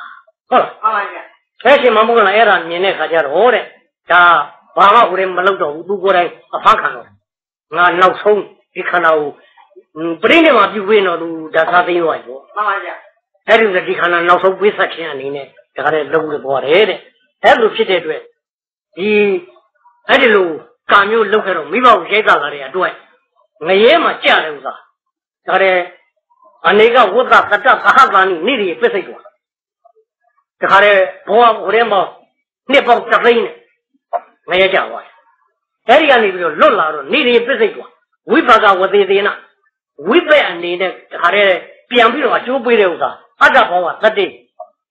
ဟုတ်လားဟုတ်ပါဗျာအဲ့ရှင်မမကလည်းအဲ့ဒါမြင်တဲ့ခါကျတော့တဲ့ဒါဘာမှဟိုရင်မလုပ်တော့ဘူးသူကိုယ်တိုင်အဖခံတော့ငါနောက်ဆုံးဒီခန္ဓာကိုပြိနေမှာပြုဝေးတော့သူဒါသာသိရွာရောမှန်ပါဗျာအဲ့ဒီကဒီခန္ဓာနောက်ဆုံးပေးဆက်ခြင်းအနေနဲ့ဒါကြတဲ့လုံးလို့ပေါ်တယ်တဲ့အဲ့လိုဖြစ်တဲ့အတွက်ဒီအဲ့ဒီလိုကာမျိုးလောက်ခဲ့တော့မိဘကိုရိုက်တာလာတဲ့အတွက်ငရဲမှာကြတယ်ဥစ္စာ ဒါတဲ့အနေကဝတ္တသတ္တသဟဗာနိနေရီပြစ်စိတ်သွားဒါကြတဲ့ဘောဟိုထဲမှာနှစ်ပေါင်းတစ်သိန်းနဲ့ငရဲကြသွားတယ်အဲ့ဒီကနေပြီးတော့လွတ်လာတော့နေရီပြစ်စိတ်သွားဝိပါကဝသေးသေးနာဝိပက်အနေနဲ့ဒါကြတဲ့ပြန်ပြီးတော့အကျိုးပေးတဲ့ဥစ္စာအတ္တဘောကသတ္တိ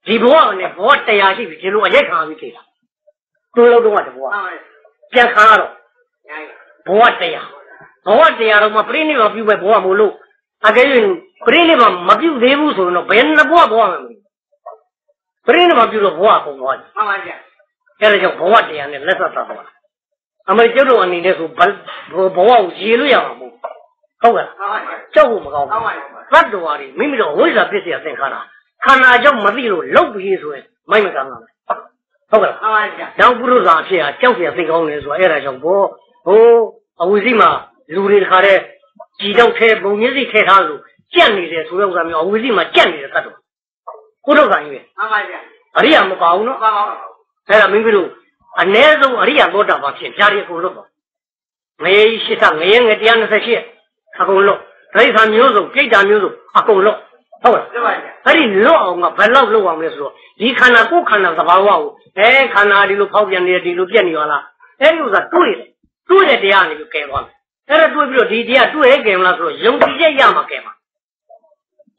ဒီဘဝနဲ့ဘဝတရားရှိပြီဒီလိုအရိုက်ခံပြီးခေတာသူ့လုံးတော့တဘဝဟုတ်ပါဗျာပြန်ခံရတော့ညာကြီးဘဝတရားဘဝတရားတော့မှပြိဋိဘပြုမဲ့ဘဝမို့လို့ အကယ်၍ပြိနိဗ္ဗာန်မပြုသေးဘူးဆိုရင်တော့ဘယ်နှစ်ဘဝဘဝမှာမလို့ပြိနိဗ္ဗာန်ပြုတော့ဘဝကုန်သွားတယ်မှန်ပါဗျာအဲ့ဒါကြောင့်ဘဝတရားနဲ့လက်ဆက်သတ်သွားအမေကျုပ်တို့အနေနဲ့ဆိုဘဝကိုရေလို့ရမှာမဟုတ်ဟုတ်ကဲ့ကြောက်ဖို့မကောင်းဘူးသတ္တဝါတွေမိမိတို့ဝိဇ္ဇာပစ္စယသင်္ခါရခန္ဓာကြောင့်မသိလို့လောက်ပြီးဆိုရင်မိုက်မကမ်းပါဘူးဟုတ်ကဲ့မှန်ပါဗျာနောက်ပုရုဇာအဖြစ်ကကြောက်ရသိကောင်းတယ်ဆိုတော့အဲ့ဒါကြောင့်ဘောဟိုအဝိဇ္ဇိမှာလူတွေတခါတည်း ကြည်တော့ထဲပုံမျက်စိထဲထားလို့ကြက်နေတယ်ဆိုတဲ့ဥစ္စာမျိုးအဝိဇိမှာကြက်နေတဲ့သတ္တဝါပုရုဇာကြီးပဲမှန်ပါဗျာအရိယာမပါဘူးနော်မှန်ပါဗျာအဲ့ဒါမိမိတို့အ ਨੇ ဆုံးအရိယာသောတာပန်ဖြစ်ဓာရီအကုန်လို့ပေါ့ငရေကြီးရှိတာငရေငယ်128အကုန်လို့ဒိဋ္ဌာမျိုးစုံကြိတ်တာမျိုးစုံအကုန်လို့ဟုတ်လားဒီပါဗျာအဲ့ဒီလွတ်အောင်ကဘယ်လောက်လွတ်အောင်လဲဆိုတော့ဒီခန္ဓာကိုယ်ခန္ဓာသဘာဝကိုအဲခန္ဓာဒီလိုဖောက်ပြန်နေတယ်ဒီလိုပြက်နေပါလားအဲ့ဒီဥစ္စာတွေးတယ်တွေးတဲ့တရားကနေပြီးကဲသွားမယ် အဲ့ဒါတွေးပြီးတော့ဒီတရားတွေးရဲကဲမလားဆိုတော့ယုံကြည်ချက်ရမှာကဲမှာ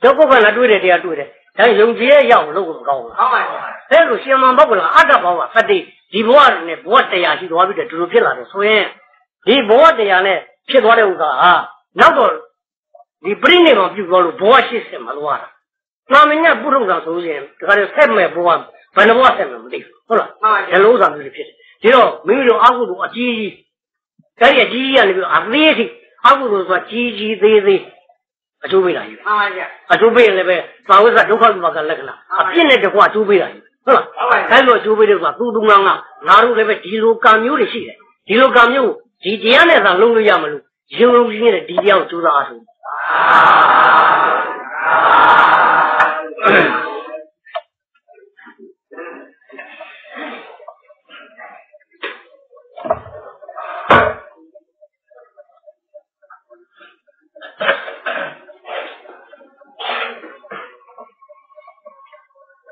ဒုက္ခခန္ဓာတွေးတဲ့တရားတွေးတယ်ဒါယုံကြည်ရရအောင်လုပ်ဖို့မကောင်းဘူးလားဟုတ်ပါဗျာအဲ့လိုရှင်မန်ပုဂ္ဂလာအတ္တဘောကသတိဒီဘဝနဲ့ဘဝတရားရှိသွားပြီးတော့ဒီလိုဖြစ်လာတယ်ဆိုရင်ဒီဘဝတရားနဲ့ဖြစ်သွားတဲ့ဥစ္စာဟာနောက်တော့ဒီပြိဋိဘံပြုသွားလို့ဘဝရှိစင်မလို့ရတာနာမညပုရုဇာဆိုရင်ဒါကြတဲ့ဆက်မဲ့ဘဝဘယ်နှဘဝဆက်မဲ့မသိဘူးဟုတ်လားမှန်ပါဒီဗျာလိုဥစ္စာမျိုးတွေဖြစ်တယ်ဒီတော့မိမိတို့အကုသိုလ်အကြီးကြီး ဒါရကြီးကြီးကနေပြီးတော့အသေးအထိအကုသိုလ်ဆိုတာကြီးကြီးသေးသေးအကျိုးပေးတာကြီးပဲမှန်ပါဗျာအကျိုးပေးရင်လည်းပဲသာဝိဇ္ဇဒုက္ခဝိပါကလက္ခဏာအပြစ်နဲ့တကွအကျိုးပေးတာကြီးဟုတ်လားဟုတ်ပါဗျာအဲ့လိုအကျိုးပေးတယ်ဆိုတာသူသူငါငါငါတို့လည်းပဲဒီလိုကံမျိုးတွေရှိတယ်ဒီလိုကံမျိုးဒီတရားနဲ့သာလုံးလို့ရမလို့ရုံရုံကြီးနဲ့ဒီတရားကိုကြိုးစားအားထုတ်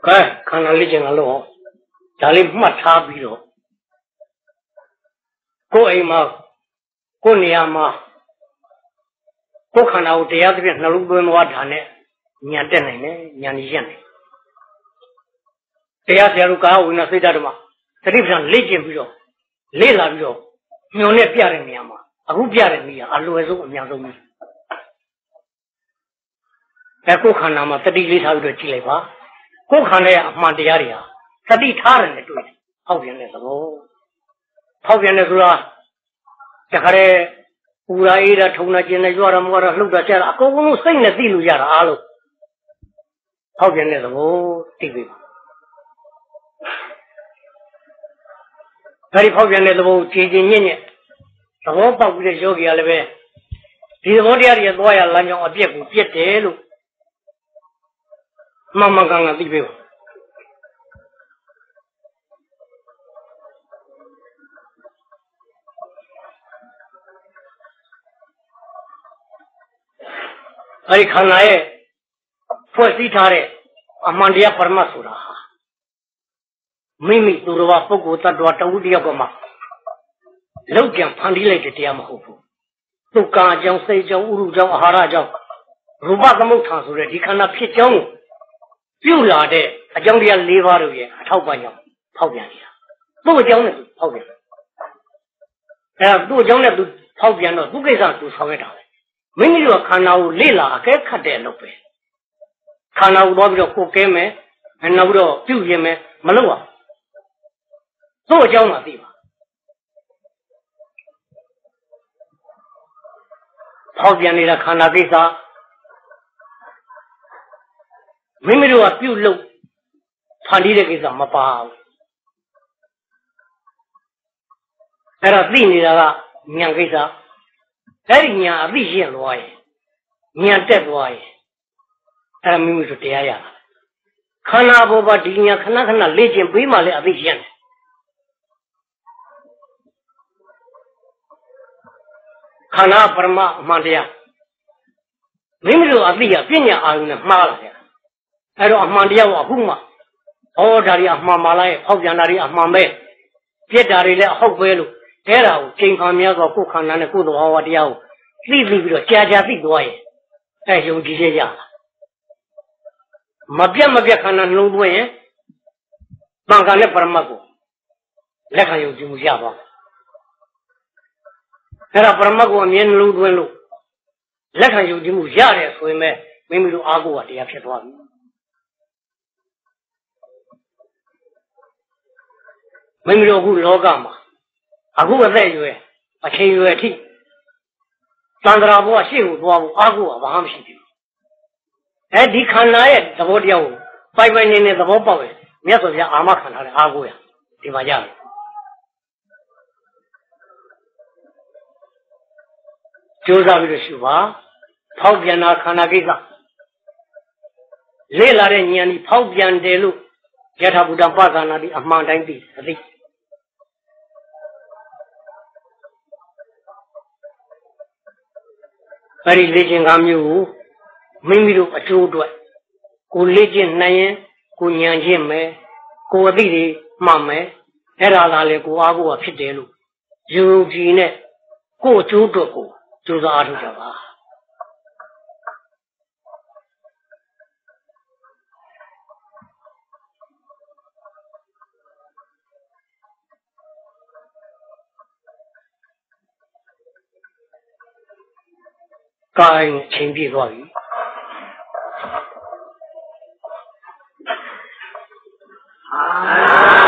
ကဲခန္ဓာလေးကျင်လာလို့ဟောဒါလေးမှတ်ထားပြီးတော့ကိုယ်အိမ်မှာကိုယ်နေရာမှာကိုယ်ခန္ဓာကိုတရားသဖြင့်နှလုံးသွင်းသွားတာနဲ့ညံတက်နိုင်တယ်ညံရရက်နိုင်တရားဆရာတို့ကာဝိနာစိတ်ဓာတ်ဓမ္မသတိပ္ပံလေ့ကျင့်ပြီးတော့လေ့လာပြီးတော့ညွန်နဲ့ပြတဲ့နေရာမှာအခုပြတဲ့နေရာအလွယ်ဆုံးအများဆုံးပဲအဲကိုယ်ခန္ဓာမှာတတိလေးထားပြီးတော့ကြည့်လိုက်ပါ ကိုယ်ခန္ဓာရဲ့အမှန်တရားတွေဟာတတိထားတယ်နဲ့တွေ့တယ်ဖောက်ပြန်တဲ့သဘောဖောက်ပြန်တဲ့ဆိုတာတခါတည်းပူရာအေးတာထုံတာကျင်တယ်ကြွားတာမွားတာလှုပ်တာကြတာအကုန်လုံးစိတ်နဲ့သိလို့ရတာအားလုံးဖောက်ပြန်တဲ့သဘောသိပြီအဲဒီဖောက်ပြန်တဲ့သဘောခြေချင်းညင့်ညင့်သဘောပေါက်ပြီးတဲ့ယောဂီကလည်းပဲဒီသဘောတရားတွေသွားရလမ်းကြောင်းအပြက်ကိုပြက်တယ်လို့ မှန်မှန်ကန်ကန်သိပြီအဲဒီခန္ဓာရဲ့ဖွဲ့စည်းထားတဲ့အမှန်တရားပရမတ်ဆိုတာဟာမိမိသူတော်ဘာပုဂ္ဂိုလ်တ attva တဝုတယောက်ကမှလောက်ကြံဖန်တီးလိုက်တဲ့တရားမဟုတ်ဘူးသူကာအကြောင်းစိတ်အကြောင်းဥရုအကြောင်းအာဟာရအကြောင်းရူပသမုဋ္ဌာန်ဆိုတဲ့ဒီခန္ဓာဖြစ်ကြောင်းကို ပြုလာတဲ့အကြောင်းတရား၄ပါးတို့ရဲ့အထောက်ပံ့ကြောင့်ဖောက်ပြန်နေတာသူ့အကြောင်းနဲ့သူဖောက်ပြန်အဲသူ့အကြောင်းနဲ့သူဖောက်ပြန်တော့သူ့ကိစ္စသူဆောင်ရတာပဲမိမိတို့ကခန္ဓာကိုလေ့လာအကဲခတ်တဲ့အလုပ်ပဲခန္ဓာကိုသွားပြီးတော့ကိုယ်ကဲမယ်နောက်ပြီးတော့ပြုရင်မယ်မလုပ်အောင်သူ့အကြောင်းမှသိပါဖောက်ပြန်နေတဲ့ခန္ဓာကိစ္စ မိမိတို့ကပြုတ်လို့ဖန်တီးတဲ့ကိစ္စမပါဘူးအဲ့တော့သိနေတာကဉာဏ်ကိစ္စအဲ့ဒီဉာဏ်အသိရှင်းသွားရင်ဉာဏ်တက်သွားရင်အဲ့မိမိတို့တရားရတာခန္ဓာဘောပါဒီဉာဏ်ခဏခဏလေ့ကျင့်ပေးမှလည်းအသိရှင်းတယ်ခန္ဓာပရမအမှန်တရားမိမိတို့အသိရပညာအာရုံနဲ့မှားလာတယ် အဲ့တော့အမှန်တရားကအခုမှဩဒါတွေအမှန်မှလားရဲ့ဖောက်ပြန်တာတွေအမှန်ပဲပြက်တာတွေလည်းအဟုတ်ပဲလို့အဲ့ဒါကိုချိန်ခံများစွာကိုယ်ခန္ဓာနဲ့ကိုယ်သဘောဝတရားကိုသိသိပြီးတော့ကြာကြာသိသွားရင်အဲ့ယုံကြည်ချက်ရလာမပြတ်မပြတ်ခန္ဓာနှလုံးသွင်းရင်တန်ခါနဲ့ပရမတ်ကိုလက်ခံယုံကြည်မှုရပါအဲ့ဒါပရမတ်ကိုအမြဲနှလုံးသွင်းလို့လက်ခံယုံကြည်မှုရတယ်ဆိုရင်ပဲမိမိတို့အားကိုးကတရားဖြစ်သွားပြီ မိမိတို့အခုလောကမှာအခုအသက်အရွယ်အချိန်ရွယ်အထိသံဃာဘုရားရှေ့ကိုသွားဖို့အားကိုးကဘာမှမရှိဘူးအဲဒီခန္ဓာရဲ့သဘောတရားကိုပိုင်ပိုင်နေနေသဘောပေါက်ရင်မြတ်စွာဘုရားအာမခံထားတဲ့အားကိုးရဒီမှာရတယ်ကြိုးစားပြီးတော့ရှုပါဖောက်ပြန်တာခန္ဓာကိစ္စလေ့လာတဲ့ဉာဏ်ဒီဖောက်ပြန်တယ်လို့ယထာဘုဒ္ဓပသနာဒီအမှန်တိုင်းသိအသိ အဲ့ဒီလေ့ကျင့်ကားမျိုးကိုမိမိတို့အကျိုးအတွက်ကိုလေ့ကျင့်နိုင်ရင်ကိုဉာဏ်ချင်းမယ်ကိုအသိတွေမှတ်မယ်အဲ့ဒါလာလေကိုအားကိုကဖြစ်တယ်လို့ယုံကြည်နဲ့ကိုအကျိုးအတွက်ကိုကြိုးစားအားထုတ်ကြပါ ကိုင်းချိန်ပြေးသွားပြီအာ